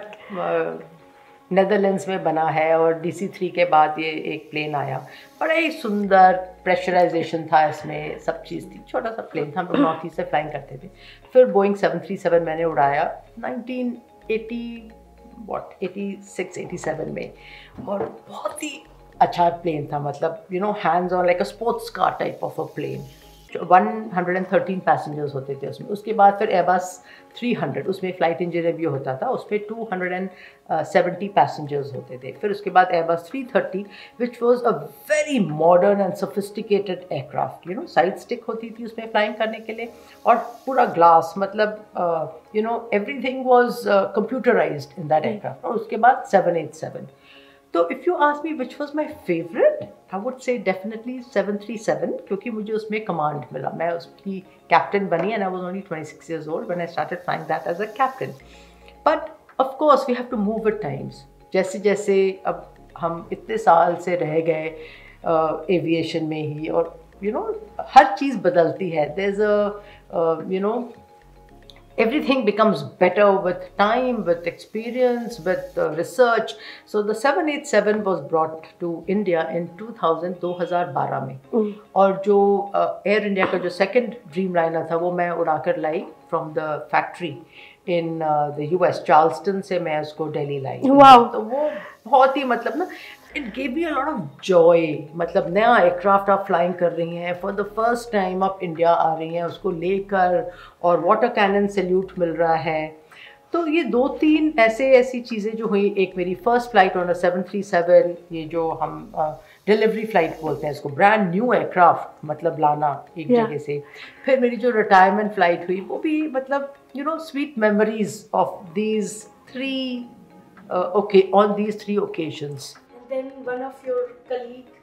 नेदरलैंड्स में बना है और डी सी थ्री के बाद ये एक प्लेन आया। बड़ा ही सुंदर प्रेशराइजेशन था इसमें, सब चीज़ थी। छोटा सा प्लेन था, हम लोग नॉर्थ ईस्ट से फ्लाइंग करते थे। फिर बोइंग सेवन थ्री सेवन मैंने उड़ाया। Nineteen eighty what eighty six eighty seven में। और बहुत ही अच्छा प्लेन था मतलब you know hands on like a sports car type of a plane 113 passengers होते थे उसमें। उसके बाद फिर एबास 300 उसमें फ़्लाइट इंजीनियर भी होता था उस पर टू पैसेंजर्स होते थे। फिर उसके बाद Airbus 330 which was a very modern and sophisticated aircraft you know side stick होती थी उसमें फ्लाइंग करने के लिए। और पूरा ग्लास मतलब you know everything was computerize in that aircraft और उसके बाद सेवन एट सेवन तो if you ask me which was my favourite I would say definitely seven three seven क्योंकि मुझे उसमें कमांड मिला। मैं उसकी कैप्टन बनी and I was only twenty six years old when I started flying that as a captain but of course we have to move with times जैसे जैसे अब हम इतने साल से रह गए एविएशन uh, में ही और यू you नो know, हर चीज़ बदलती है। There is a you know everything becomes better with time, with experience, with uh, research. So the 787 was brought to India in 2000, 2012 में mm. और जो एयर uh, इंडिया का जो सेकंड ड्रीम लाइनर था वो मैं उड़ाकर लाई from the factory in the US Charleston से मैं उसको दिल्ली लाई wow. तो वो बहुत ही मतलब ना it gave you lot of joy मतलब नया एयरक्राफ्ट आप फ्लाइंग कर रही हैं फॉर द फ़र्स्ट टाइम आप इंडिया आ रही हैं उसको लेकर और वाटर कैनन सल्यूट मिल रहा है। तो ये दो तीन ऐसे ऐसी चीज़ें जो हुई एक मेरी first flight on seven three seven ये जो हम डिलीवरी uh, फ़्लाइट बोलते हैं इसको ब्रांड न्यू एयरक्राफ्ट मतलब लाना एक yeah. जगह से। फिर मेरी जो रिटायरमेंट फ़्लाइट हुई वो भी मतलब you know sweet memories of these three okay on these three occasions then one of your colleague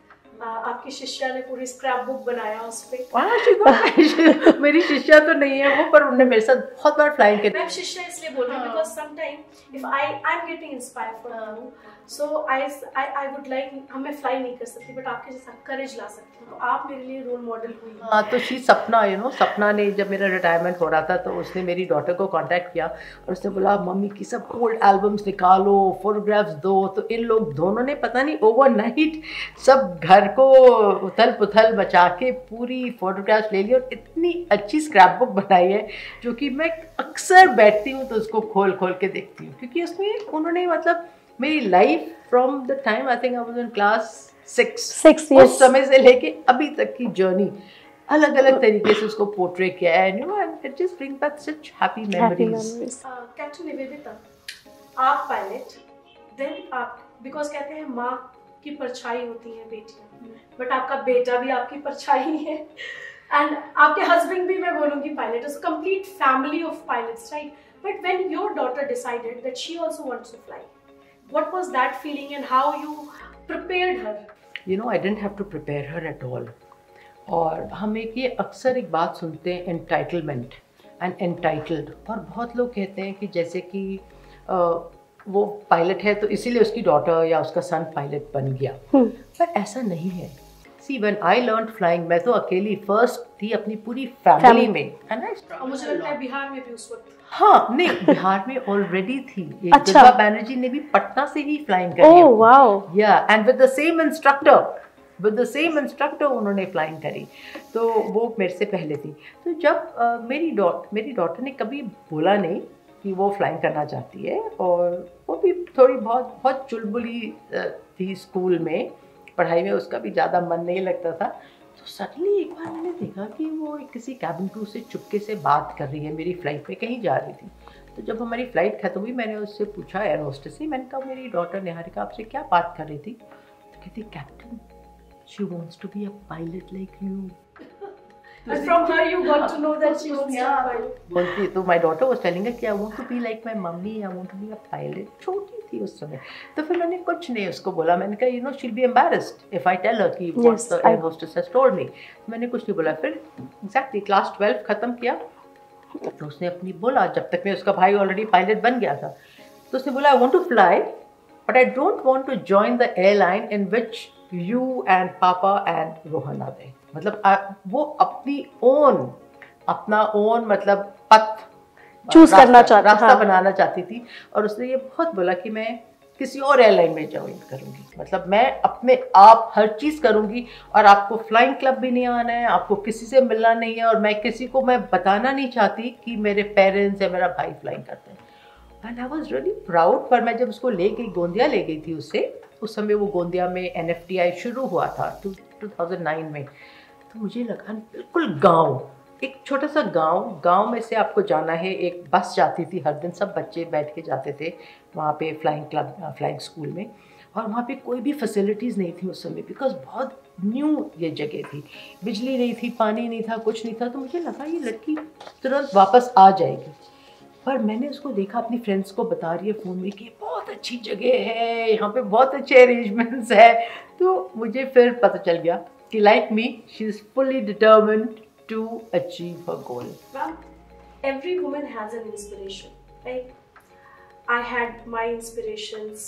आपकी शिष्या ने पूरी स्क्रैप बुक बनाया उस पर मेरी शिष्या तो नहीं है वो पर उन्होंने मेरे साथ बहुत बार फ्लाइंग की। मैं शिष्या इसलिए बोल रही हूँ because some time if I I am getting inspire from you so I I would like हमें फ्लाई नहीं कर सकती बट आपके जैसा करेज ला सकती हूँ। तो आप मेरे लिए रोल मॉडल हुई। हाँ तो शी सपना यू नो सपना ने जब मेरा रिटायरमेंट हो रहा था तो उसने मेरी डॉटर को कांटेक्ट किया और उसने बोला, मम्मी की सब ओल्ड एल्बम्स निकालो फोटोग्राफ्स दो। तो इन लोग दोनों ने पता नहीं ओवर नाइट सब घर को उथल पुथल बचा के पूरी फोटोग्राफ्स ले ली और इतनी अच्छी स्क्रैप बुक बनाई है, जो कि मैं अक्सर बैठती हूँ तो उसको खोल खोल के देखती हूँ। क्योंकि उसमें उन्होंने मतलब मेरी life from the time I think I was in class six six उस समय से लेके अभी तक की जर्नी अलग अलग तरीके से उसको पोर्ट्रे किया है you know and it just bring back such happy memories captain Nivedita आप पायलट देन आप बिकॉज़ कहते हैं माँ की परछाई होती है बेटियाँ बट आपका बेटा भी आपकी परछाई है। एंड आपके हस्बैंड भी मैं बोलूँगी pilot is complete family of pilots right but when your daughter decided that she also wants to fly what was that feeling and how you prepared her? You know i didn't have to prepare her at all. और हम एक ये अक्सर एक बात सुनते हैं entitlement and entitled और बहुत लोग कहते हैं कि जैसे कि आ, वो पायलट है तो इसीलिए उसकी डॉटर या उसका सन पायलट बन गया। hmm. पर ऐसा नहीं है। See when I learn flying मैं तो अकेली फ़र्स्ट थी अपनी पूरी फैमिली में मुझे लगता है बिहार में भी उस वक्त हाँ नहीं बिहार में ऑलरेडी थी। अच्छा। बैनर्जी ने भी पटना से ही फ्लाइंग करी ओह wow yeah and with the same instructor with the same instructor उन्होंने फ्लाइंग करी। तो वो मेरे से पहले थी। तो जब uh, मेरी डॉट मेरी डॉटर ने कभी बोला नहीं कि वो फ्लाइंग करना चाहती है और वो भी थोड़ी बहुत बहुत चुलबुली थी स्कूल में। पढ़ाई में उसका भी ज़्यादा मन नहीं लगता था। तो सडनली एक बार मैंने देखा कि वो एक किसी कैबिन क्रू से चुपके से बात कर रही है मेरी फ़्लाइट पे कहीं जा रही थी। तो जब हमारी फ़्लाइट खत्म हुई मैंने उससे पूछा एयर होस्टेस से मैंने कहा मेरी डॉटर निहारिका आपसे क्या बात कर रही थी? तो कहती captain she wants to be a pilot like you And from her you got to know that she was yeah. तो my daughter was telling her कि I want to be like my mummy I want to be a pilot. छोटी थी उस समय। तो फिर मैंने कुछ नहीं उसको बोला। मैंने कहा you know she'll be embarrassed if I tell her कि has told me. मैंने कुछ नहीं बोला। फिर exactly क्लास ट्वेल्व ख़त्म किया। तो उसने अपनी बोला जब तक मैं उसका भाई ऑलरेडी पायलट बन गया था। तो उसने बोला I want to fly but I don't want to join the airline in which you and पापा एंड रोहन आर देयर मतलब आ, वो अपनी ओन अपना ओन मतलब पथ चूज़ करना चाहती रास्ता हाँ। बनाना चाहती थी और उसने ये बहुत बोला कि मैं किसी और एयरलाइन में ज्वाइन करूँगी। मतलब मैं अपने आप हर चीज़ करूँगी और आपको फ्लाइंग क्लब भी नहीं आना है आपको किसी से मिलना नहीं है और मैं किसी को मैं बताना नहीं चाहती कि मेरे पेरेंट्स या मेरा भाई फ्लाइंग करते हैं। And I was really proud पर मैं जब उसको ले गई गोंदिया ले गई थी उससे उस समय वो गोंदिया में एन शुरू हुआ था टू में। तो मुझे लगा बिल्कुल गाँव एक छोटा सा गाँव गाँव में से आपको जाना है, एक बस जाती थी, हर दिन सब बच्चे बैठ के जाते थे, वहाँ पे फ्लाइंग क्लब फ्लाइंग स्कूल में, और वहाँ पे कोई भी फैसिलिटीज़ नहीं थी उस समय बिकॉज़ बहुत न्यू ये जगह थी। बिजली नहीं थी, पानी नहीं था, कुछ नहीं था तो मुझे लगा ये लड़की तुरंत वापस आ जाएगी। पर मैंने उसको देखा, अपनी फ्रेंड्स को बता रही है फ़ोन में कि बहुत अच्छी जगह है, यहाँ पे बहुत अच्छे अरेंजमेंट्स है। तो मुझे फिर पता चल गया कि like me she is fully determined to achieve her goal every woman has an inspiration right i had my inspirations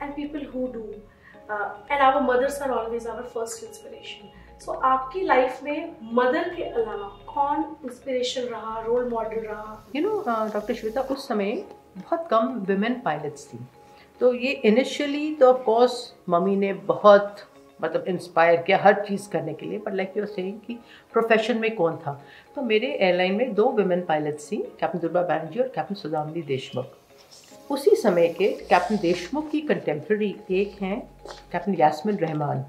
and people who do uh, and our mothers are always our first inspiration so so, आपकी life में mother के अलावा कौन inspiration रहा role model रहा you know doctor Shweta उस समय बहुत कम वुमेन पायलट्स थी तो ये इनिशियली तो ऑफ़ कोर्स मम्मी ने बहुत मतलब इंस्पायर किया हर चीज़ करने के लिए बट लाइक यू सेइंग कि प्रोफेशन में कौन था? तो मेरे एयरलाइन में दो वुमेन पायलट्स थी कैप्टन दुर्गा बैनर्जी और कैप्टन सुदामनी देशमुख उसी समय के कैप्टन देशमुख की कंटेम्प्रेरी एक हैं कैप्टन यासमिन रहमान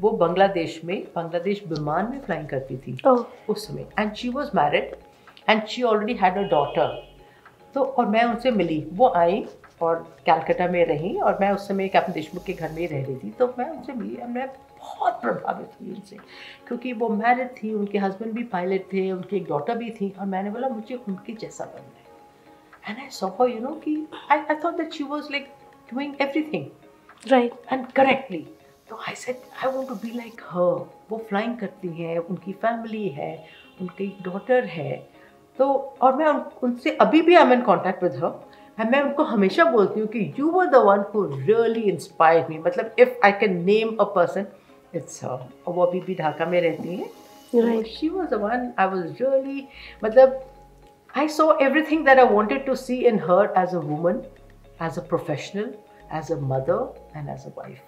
वो बांग्लादेश में बांग्लादेश विमान में फ्लाइंग करती थी oh. उस समय। And she was married and she already had a daughter तो और मैं उनसे मिली। वो आई और कैलकाटा में रही और मैं उस समय कैप्टन देशमुख के घर में ही रह रही थी तो मैं उनसे मिली और मैं बहुत प्रभावित हुई उनसे क्योंकि वो मैरिड थी उनके हस्बैंड भी पायलट थे उनकी एक डॉटर भी थी और मैंने बोला मुझे उनके जैसा बनना है. And I saw you know कि I I thought that she was like doing everything right and correctly तो I said I want to be like her वो फ्लाइंग करती हैं उनकी फैमिली है उनकी डॉटर है। तो और मैं उन, उनसे अभी भी I am in contact with her मैं उनको हमेशा बोलती हूँ कि you were the one who really inspire me मतलब if I can name a person it's her और वो अभी भी ढाका में रहती हैं she was the one I was really मतलब I saw everything that I wanted to see in her as a woman, as a professional, as a mother, and as a wife.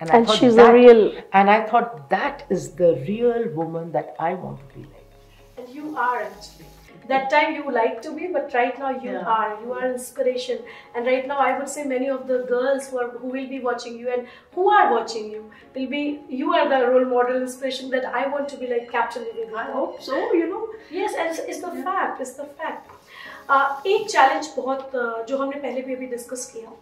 And, and she's that, a real. And I thought that is the real woman that I want to be like. And you are actually. That time you like to be, but right now you yeah. are. You are inspiration. And right now, I would say many of the girls who are who will be watching you and who are watching you will be. You are the role model inspiration that I want to be like Captain Vivek. I hope so. You know. Yes, and it's, it's the yeah. fact. It's the fact. Uh, एक challenge बहुत जो हमने पहले भी अभी discuss किया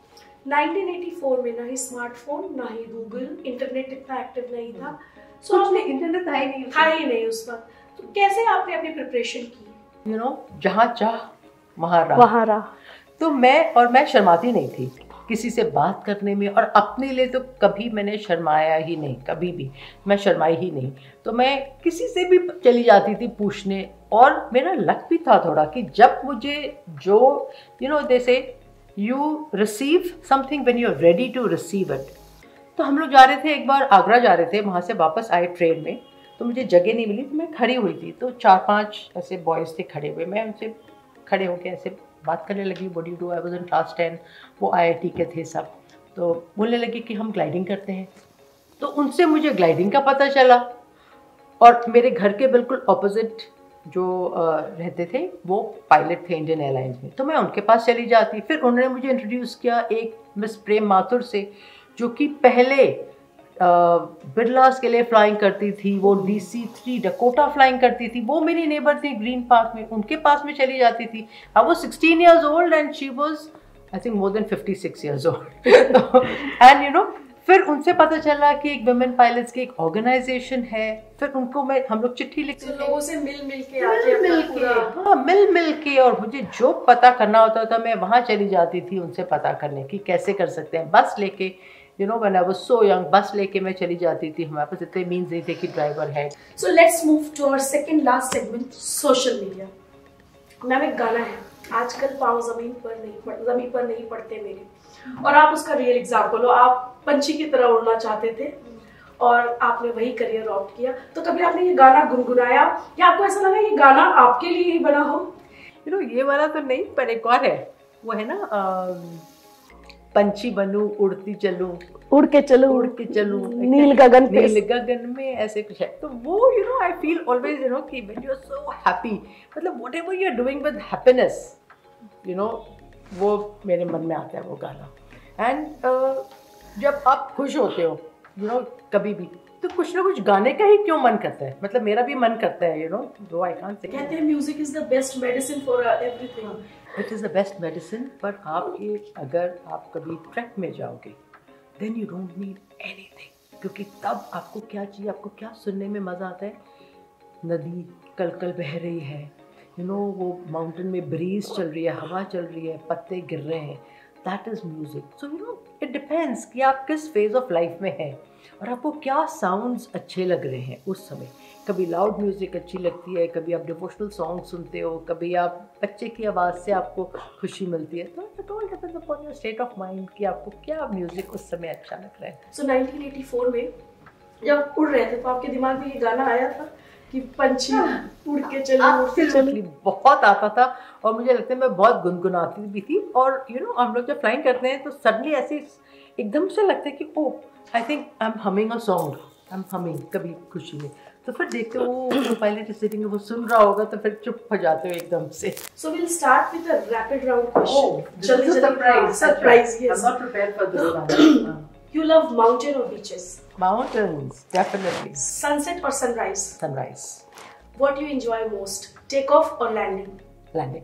1984 में ना ही स्मार्टफोन ना ही गूगल इंटरनेट इतना एक्टिव नहीं था सो so, आपने इंटरनेट था ही नहीं था ही नहीं उस वक्त तो कैसे आपने अपनी प्रिपरेशन की यू नो जहाँ चाह वहाँ रहा। वहाँ रहा। तो मैं और मैं शर्माती नहीं थी किसी से बात करने में और अपने लिए तो कभी मैंने शर्माया ही नहीं कभी भी मैं शर्माई ही नहीं। तो मैं किसी से भी चली जाती थी पूछने और मेरा लक भी था थोड़ा कि जब मुझे जो यू नो जैसे you receive something when you are ready to receive it तो हम लोग जा रहे थे एक बार आगरा जा रहे थे वहाँ से वापस आए ट्रेन में। तो मुझे जगह नहीं मिली तो मैं खड़ी हुई थी। तो चार पाँच ऐसे बॉयज़ थे खड़े हुए। मैं उनसे खड़े होकर ऐसे बात करने लगी you do I was in class ten वो आईआईटी के थे सब। तो बोलने लगे कि हम ग्लाइडिंग करते हैं। तो उनसे मुझे ग्लाइडिंग का पता चला और मेरे घर के बिल्कुल अपोजिट जो रहते थे, वो पायलट थे इंडियन एयरलाइंस में। तो मैं उनके पास चली जाती। फिर उन्होंने मुझे इंट्रोड्यूस किया एक मिस प्रेम माथुर से, जो कि पहले बिरलास के लिए फ्लाइंग करती थी वो D C three Dakota flying करती थी वो मेरी नेबर थी ग्रीन पार्क में उनके पास में चली जाती थी। अब वो sixteen years old and she was I think more than fifty six years old and you know फिर उनसे पता चला कि एक वुमेन पायलट्स की एक ऑर्गेनाइजेशन है। फिर उनको मैं हम लोग चिट्ठी लिखते लोगों से मिल मिल के मिल मिल के हाँ मिल मिल के और मुझे जो पता करना होता था मैं वहाँ चली जाती थी उनसे पता करने की कैसे कर सकते हैं बस लेके you know when I was so young bus लेके मैं चली जाती थी हमारे पास इतने मींस नहीं थे कि ड्राइवर है। So let's move to our second last segment social media ma'am एक गाना है। आजकल पाँव ज़मीन पर नहीं पड़ ज़मीन पर नहीं पड़ते मेरे। और आप उसका रियल एग्ज़ाम्पल हो आप पंछी की तरह उड़ना चाहते थे और आपने वही करियर ऑप्ट किया। तो कभी आपने ये गाना गुनगुनाया? या आपको ऐसा लगा ये गाना आपके लिए ही बना हो? यू नो ये वाला तो नहीं पर एक और है। वो है ना पंछी बनू उड़ती चलू उड़ के चलो उड़ के चलू नील गगन नील गगन में ऐसे कुछ है तो वो you know I feel always you know कि when you are so happy मतलब whatever you are doing with happiness you know वो मेरे मन में आता है वो गाना एंड uh, जब आप खुश होते हो यू नो कभी भी। तो कुछ ना कुछ गाने का ही क्यों मन करता है? मतलब मेरा भी मन करता है यू नो दो आई कांट कहते हैं music is the best medicine for everything it is the best medicine पर आपके अगर आप कभी ट्रैक में जाओगे then you don't need anything क्योंकि तब आपको क्या चाहिए आपको क्या सुनने में मज़ा आता है? नदी कल कल बह रही है। यू नो वो माउंटेन में ब्रीज चल रही है हवा चल रही है पत्ते गिर रहे हैं। That is music so you know it depends कि आप किस फ़ेज़ ऑफ़ लाइफ में हैं और आपको क्या साउंड्स अच्छे लग रहे हैं उस समय। कभी लाउड म्यूज़िक अच्छी लगती है कभी आप डिवोशनल सॉन्ग सुनते हो कभी आप बच्चे की आवाज़ से आपको खुशी मिलती है तो it all depends upon your state of mind कि आपको क्या म्यूज़िक उस समय अच्छा लग रहा है। सो so, 1984 में जब उड़ रहे थे तो आपके दिमाग में ये गाना आया था कि पंछी उड़ के चले चले। बहुत आता था और मुझे लगता है मैं बहुत गुनगुनाती भी थी और यू you नो know, हम लोग जब फ्लाइंग करते हैं तो सडनली ऐसे एकदम से लगता है कि ओ I think I am humming a song I am humming कभी खुशी में तो फिर देखते हो वो पायलट सिटिंग वो सुन रहा होगा तो फिर चुप हो जाते हो एकदम से so will start with a rapid round question जल्दी surprise surprise yes I'm not prepared for this You love mountain or beaches? Mountains, definitely. Sunset or sunrise? Sunrise. What do you enjoy most? Take off or landing? Landing.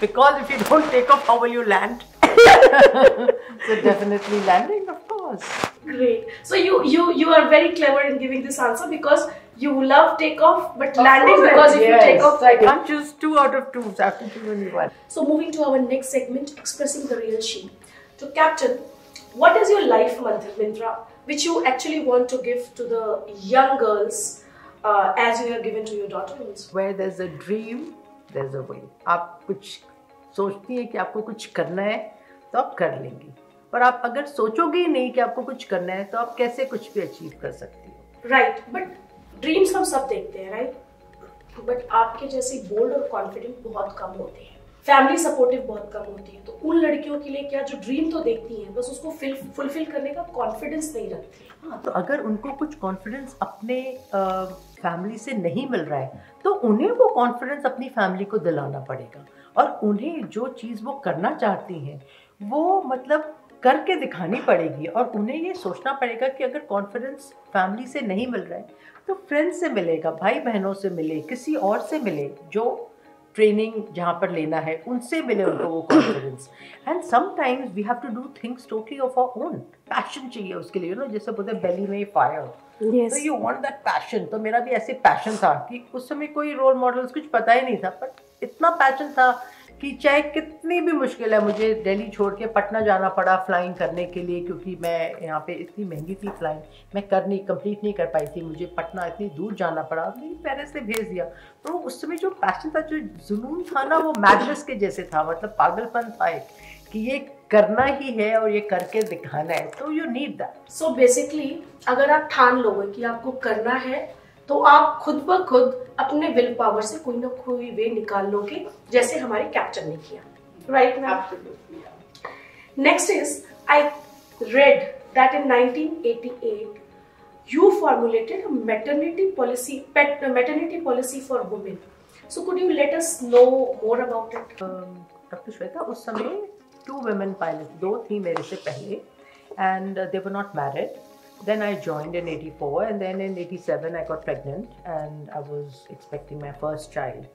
Because if you don't take off, how will you land? so definitely landing, of course. Great. So you you you are very clever in giving this answer because you love takeoff, but Of landing course, because if you take off, I can't choose two out of two. So I have to choose only one. So moving to our next segment, expressing the real she. So Captain, what is your life mantra, mantra which you actually want to give to the young girls uh, as you have given to your daughter? Where there's a dream, there's a way. आप कुछ सोचती हैं कि आपको कुछ करना है तो आप कर लेंगी। पर आप अगर सोचोगे ही नहीं कि आपको कुछ करना है तो आप कैसे कुछ भी अचीव कर सकती हो? Right, but dreams हम सब देखते हैं, right? But आपके जैसे बोल्ड और कॉन्फिडेंट बहुत कम होते हैं। फैमिली सपोर्टिव बहुत कम होती है। तो उन लड़कियों के लिए क्या जो ड्रीम तो देखती हैं बस उसको फुलफिल करने का कॉन्फिडेंस नहीं रखती हाँ? तो अगर उनको कुछ कॉन्फिडेंस अपने फैमिली से नहीं मिल रहा है तो उन्हें वो कॉन्फिडेंस अपनी फैमिली को दिलाना पड़ेगा। और उन्हें जो चीज़ वो करना चाहती हैं, वो मतलब करके दिखानी पड़ेगी और उन्हें ये सोचना पड़ेगा कि अगर कॉन्फिडेंस फैमिली से नहीं मिल रहा है तो फ्रेंड्स से मिलेगा भाई बहनों से मिले, किसी और से मिले, जो ट्रेनिंग जहाँ पर लेना है, उनसे मिले उनको वो confidence and sometimes we have to do things totally of our own passion चाहिए उसके लिए ना जैसे बोलते बेली में फायर तो यू वांट दैट पैशन तो मेरा भी ऐसे पैशन था कि उस समय कोई रोल मॉडल्स कुछ पता ही नहीं था बट इतना पैशन था कि चाहे कितनी भी मुश्किल है, मुझे दिल्ली छोड़ के पटना जाना पड़ा फ्लाइंग करने के लिए क्योंकि मैं यहाँ पे इतनी महँगी थी फ्लाइंग मैं कर नहीं कंप्लीट नहीं कर पाई थी, मुझे पटना इतनी दूर जाना पड़ा मेरी पेरेंट्स ने भेज दिया। तो उस समय जो पैशन था, जो जुनून था ना, वो मैडनेस के जैसे था मतलब पागलपन था एक, कि ये करना ही है और ये करके दिखाना है तो you need that so basically अगर आप ठान लोगे कि आपको करना है तो आप खुद ब खुद अपने विल पावर से कोई ना कोई वे निकाल लोगे जैसे हमारे कैप्चर ने किया। Right ma'am next is I read that in 1988 you formulated a maternity policy pet maternity policy for women. So could you let us know more about it? Doctor Shweta उस समय टू वुमेन पायलट दो थी मेरे से पहले and they were not married then I joined in 84 and then in 87 I got pregnant, and I was expecting my first child.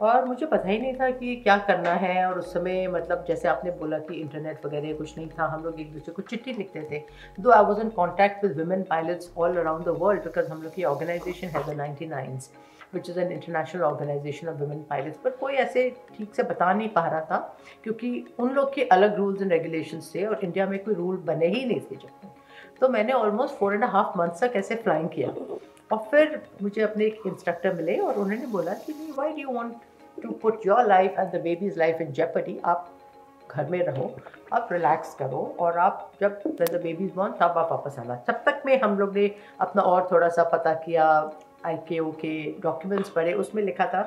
और मुझे पता ही नहीं था कि क्या करना है, और उस समय मतलब जैसे आपने बोला कि इंटरनेट वगैरह कुछ नहीं था, हम लोग एक दूसरे को चिट्ठी लिखते थे दो I was in contact with women pilots all around the world because हम लोग की ऑर्गेनाइजेशन है the ninety nines which is an international organisation of women pilots पर कोई ऐसे ठीक से बता नहीं पा रहा था, क्योंकि उन लोग के अलग रूल्स एंड रेगुलेशन थे, और इंडिया में कोई रूल बने ही नहीं थे जब तो मैंने almost four and half months तक ऐसे फ्लाइंग किया। और फिर मुझे अपने एक इंस्ट्रक्टर मिले और उन्होंने बोला कि नहीं why do want to put your life and the baby's life in jeopardy आप घर में रहो आप रिलैक्स करो और आप जब द बेबीज बॉर्न तब आप वापस आना। तब तक में हम लोग ने अपना और थोड़ा सा पता किया आई के ओ के डॉक्यूमेंट्स पढ़े उसमें लिखा था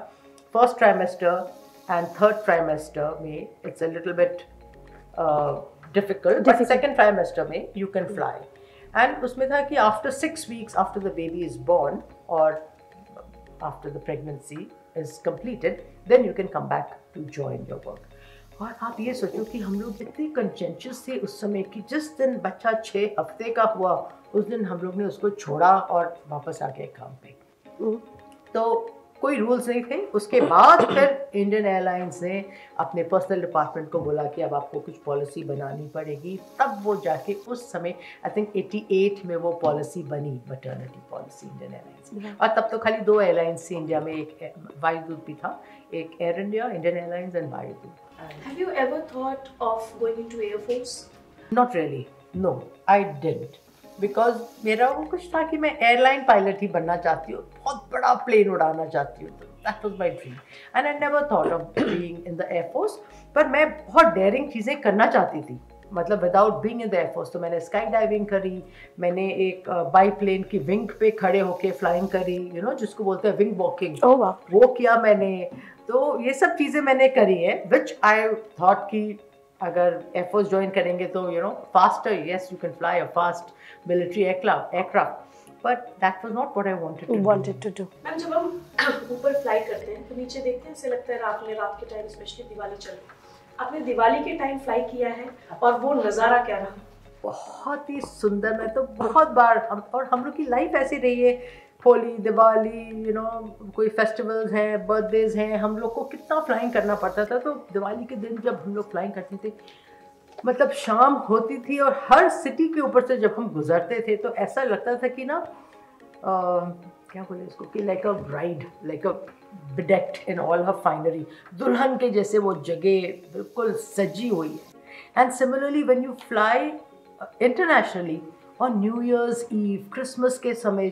first trimester and third trimester में it's a little bit difficult but second trimester में यू कैन फ्लाई एंड उसमें था कि after six weeks after the baby is born और after the pregnancy is completed then you can come back to join your work और आप ये सोचो कि हम लोग इतने कंटेंशियस थे उस समय कि जिस दिन बच्चा छः हफ़्ते का हुआ उस दिन हम लोग ने उसको छोड़ा और वापस आ गए काम पे हम्म। तो कोई रूल्स नहीं थे। उसके बाद फिर इंडियन एयरलाइंस ने अपने पर्सनल डिपार्टमेंट को बोला कि अब आपको कुछ पॉलिसी बनानी पड़ेगी। तब वो जाके उस समय आई थिंक 88 में वो पॉलिसी बनी मटर्निटी पॉलिसी इंडियन एयरलाइंस और तब तो खाली दो एयरलाइंस थी इंडिया में एक वायुदूत भी था एक Air India Indian Airlines and Vayudoot into Air not really no I didn't because मेरा वो कुछ था कि मैं एयरलाइन पायलट ही बनना चाहती हूँ। बहुत बड़ा प्लेन उड़ाना चाहती हूँ। That was my dream and I never thought of being in the air force पर मैं बहुत डेयरिंग चीज़ें करना चाहती थी। मतलब without being in the air force तो मैंने स्काई डाइविंग करी मैंने एक बाई प्लेन की विंग पे खड़े होके फ्लाइंग करी यू you नो know, जिसको बोलते हैं विंग वॉकिंग Oh wow. वो किया मैंने। तो ये सब चीज़ें मैंने करी है विच आई थॉट कि अगर एयरफोर्स ज्वाइन करेंगे तो you know faster yes you can fly a fast military aircraft aircraft but that was not what I wanted to wanted to do. Ma'am जब हम ऊपर फ्लाई करते हैं तो नीचे देखते हैं ऐसे लगता है रात में रात के टाइम स्पेशली दिवाली चल रही है। आपने दिवाली के टाइम फ्लाई किया है और वो नज़ारा क्या रहा? बहुत ही सुंदर मैं तो बहुत बार हम और हम लोग की लाइफ ऐसी रही है होली दिवाली यू नो कोई फेस्टिवल्स हैं बर्थडेज हैं हम लोग को कितना फ्लाइंग करना पड़ता था। तो दिवाली के दिन जब हम लोग फ्लाइंग करते थे मतलब शाम होती थी और हर सिटी के ऊपर से जब हम गुजरते थे तो ऐसा लगता था कि ना अ, क्या बोले इसको कि like a bride like a bedecked in all her finery दुल्हन के जैसे वो जगह बिल्कुल सजी हुई है। And similarly when you fly internationally on new year's eve Christmas के समय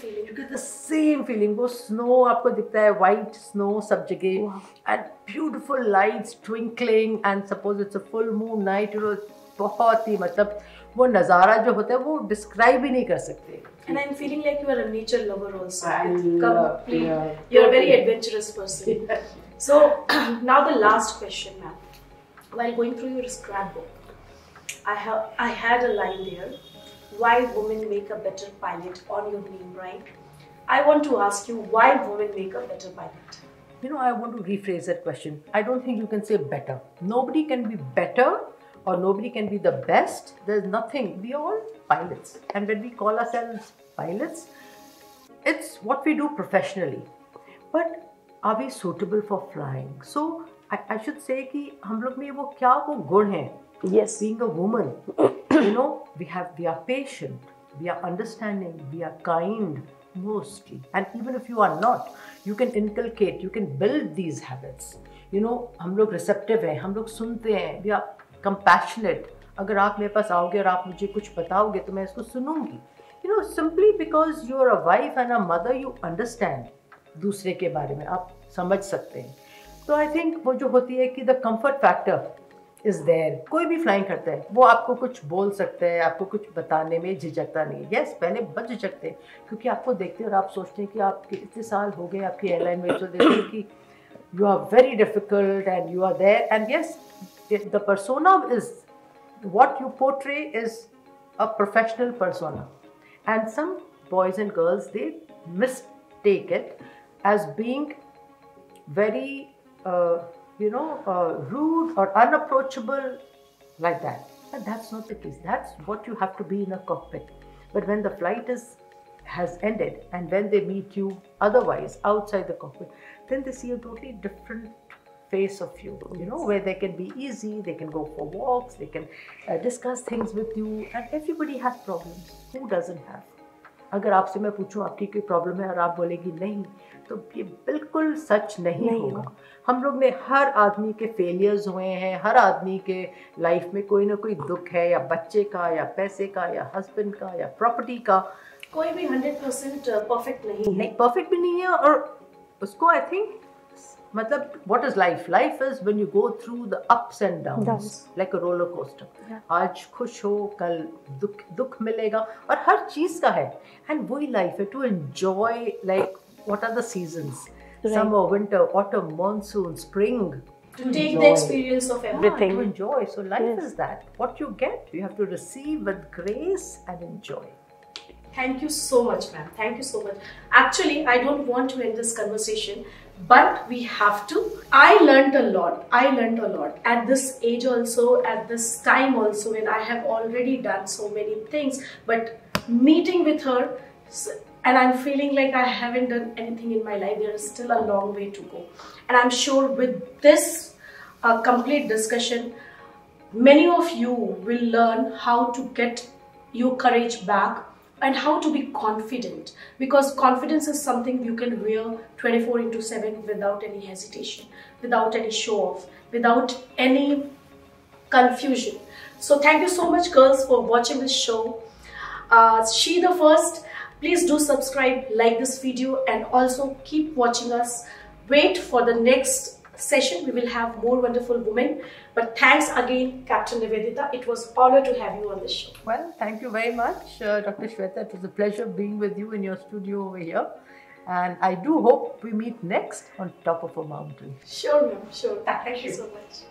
feeling. you get the same feeling वो स्नो आपको दिखता है वाइट स्नो सब जगह and beautiful lights twinkling and suppose it's a full moon night बहुत ही मतलब वो नज़ारा जो होता है वो डिस्क्राइब ही नहीं कर सकते And I'm feeling like you are a nature lover also. I love- yeah. You're a very adventurous person. So now the last question, ma'am. While going through your scrapbook, I have I had a line there. Why women make a better pilot on your name, right? I want to ask you why women make a better pilot. You know, I want to rephrase that question. I don't think you can say better. Nobody can be better or nobody can be the best. There's nothing. We are all pilots. And when we call ourselves pilots, it's what we do professionally. But are we suitable for flying? So I, I should say कि हम लोग में वो क्या वो गुण हैं Yes. being a woman, you know, we have we are patient, we are understanding, we are kind mostly. And even if you are not, you can inculcate, you can build these habits. You know, हम लोग receptive हैं, हम लोग सुनते हैं, we are compassionate. अगर आप मेरे पास आओगे और आप मुझे कुछ बताओगे तो मैं इसको सुनूँगी. You know, simply because you are a wife and a mother, you understand दूसरे के बारे में आप समझ सकते हैं तो आई थिंक वो जो होती है कि the comfort factor is there कोई भी फ्लाइंग करता है वो आपको कुछ बोल सकता है आपको कुछ बताने में झिझकता नहीं है। यस पहले बच झिझकते हैं क्योंकि आपको देखते हैं और आप सोचते हैं कि आपके इतने साल हो गए आपकी एयरलाइन में तो देखते हैं कि you are very difficult and you are there and yes the persona is what you portray is a professional persona. And some boys and girls they mistake it as being very uh, you know uh, rude or unapproachable like that but that's not the case that's what you have to be in a cockpit but when the flight is has ended and when they meet you otherwise outside the cockpit then they see a totally different face of you you know where they can be easy they can go for walks they can uh, discuss things with you and everybody has problems who doesn't have अगर आपसे मैं पूछूं आपकी कोई problem है और आप बोलेगी नहीं तो ये बिल्कुल सच नहीं, नहीं होगा। हम लोग ने हर आदमी के फेलियर्स हुए हैं हर आदमी के लाइफ में कोई ना कोई दुख है या बच्चे का या पैसे का या हस्बैंड का या प्रॉपर्टी का। कोई भी 100% परफेक्ट नहीं है। नहीं परफेक्ट भी नहीं है और उसको आई थिंक मतलब what is life life is when you go through the ups and downs like a roller coaster आज खुश हो कल दुख दुख मिलेगा और हर चीज़ का है। एंड वही लाइफ है to enjoy like what are the seasons? Right. Summer, winter, autumn, monsoon, spring. To, take enjoy. the experience of everything. To enjoy. So life yes. is that. What you get, you have to receive with grace and enjoy. Thank you so much, ma'am. Thank you so much. Actually, I don't want to end this conversation, but we have to. I learned a lot. I learned a lot at this age also, at this time also, when I have already done so many things. But meeting with her, and I'm feeling like I haven't done anything in my life. There is still a long way to go. And I'm sure with this uh, complete discussion, many of you will learn how to get your courage back and how to be confident because confidence is something you can wear 24 into 7 without any hesitation without any show off without any confusion so thank you so much girls for watching this show uh, she the first please do subscribe like this video and also keep watching us. Wait for the next session. We will have more wonderful women. But thanks again captain nivedita. It was honor to have you on the show. Well thank you very much uh, dr shweta. It was a pleasure being with you in your studio over here. And i do hope we meet next on top of a mountain. Sure ma'am. Sure. Thank you. so much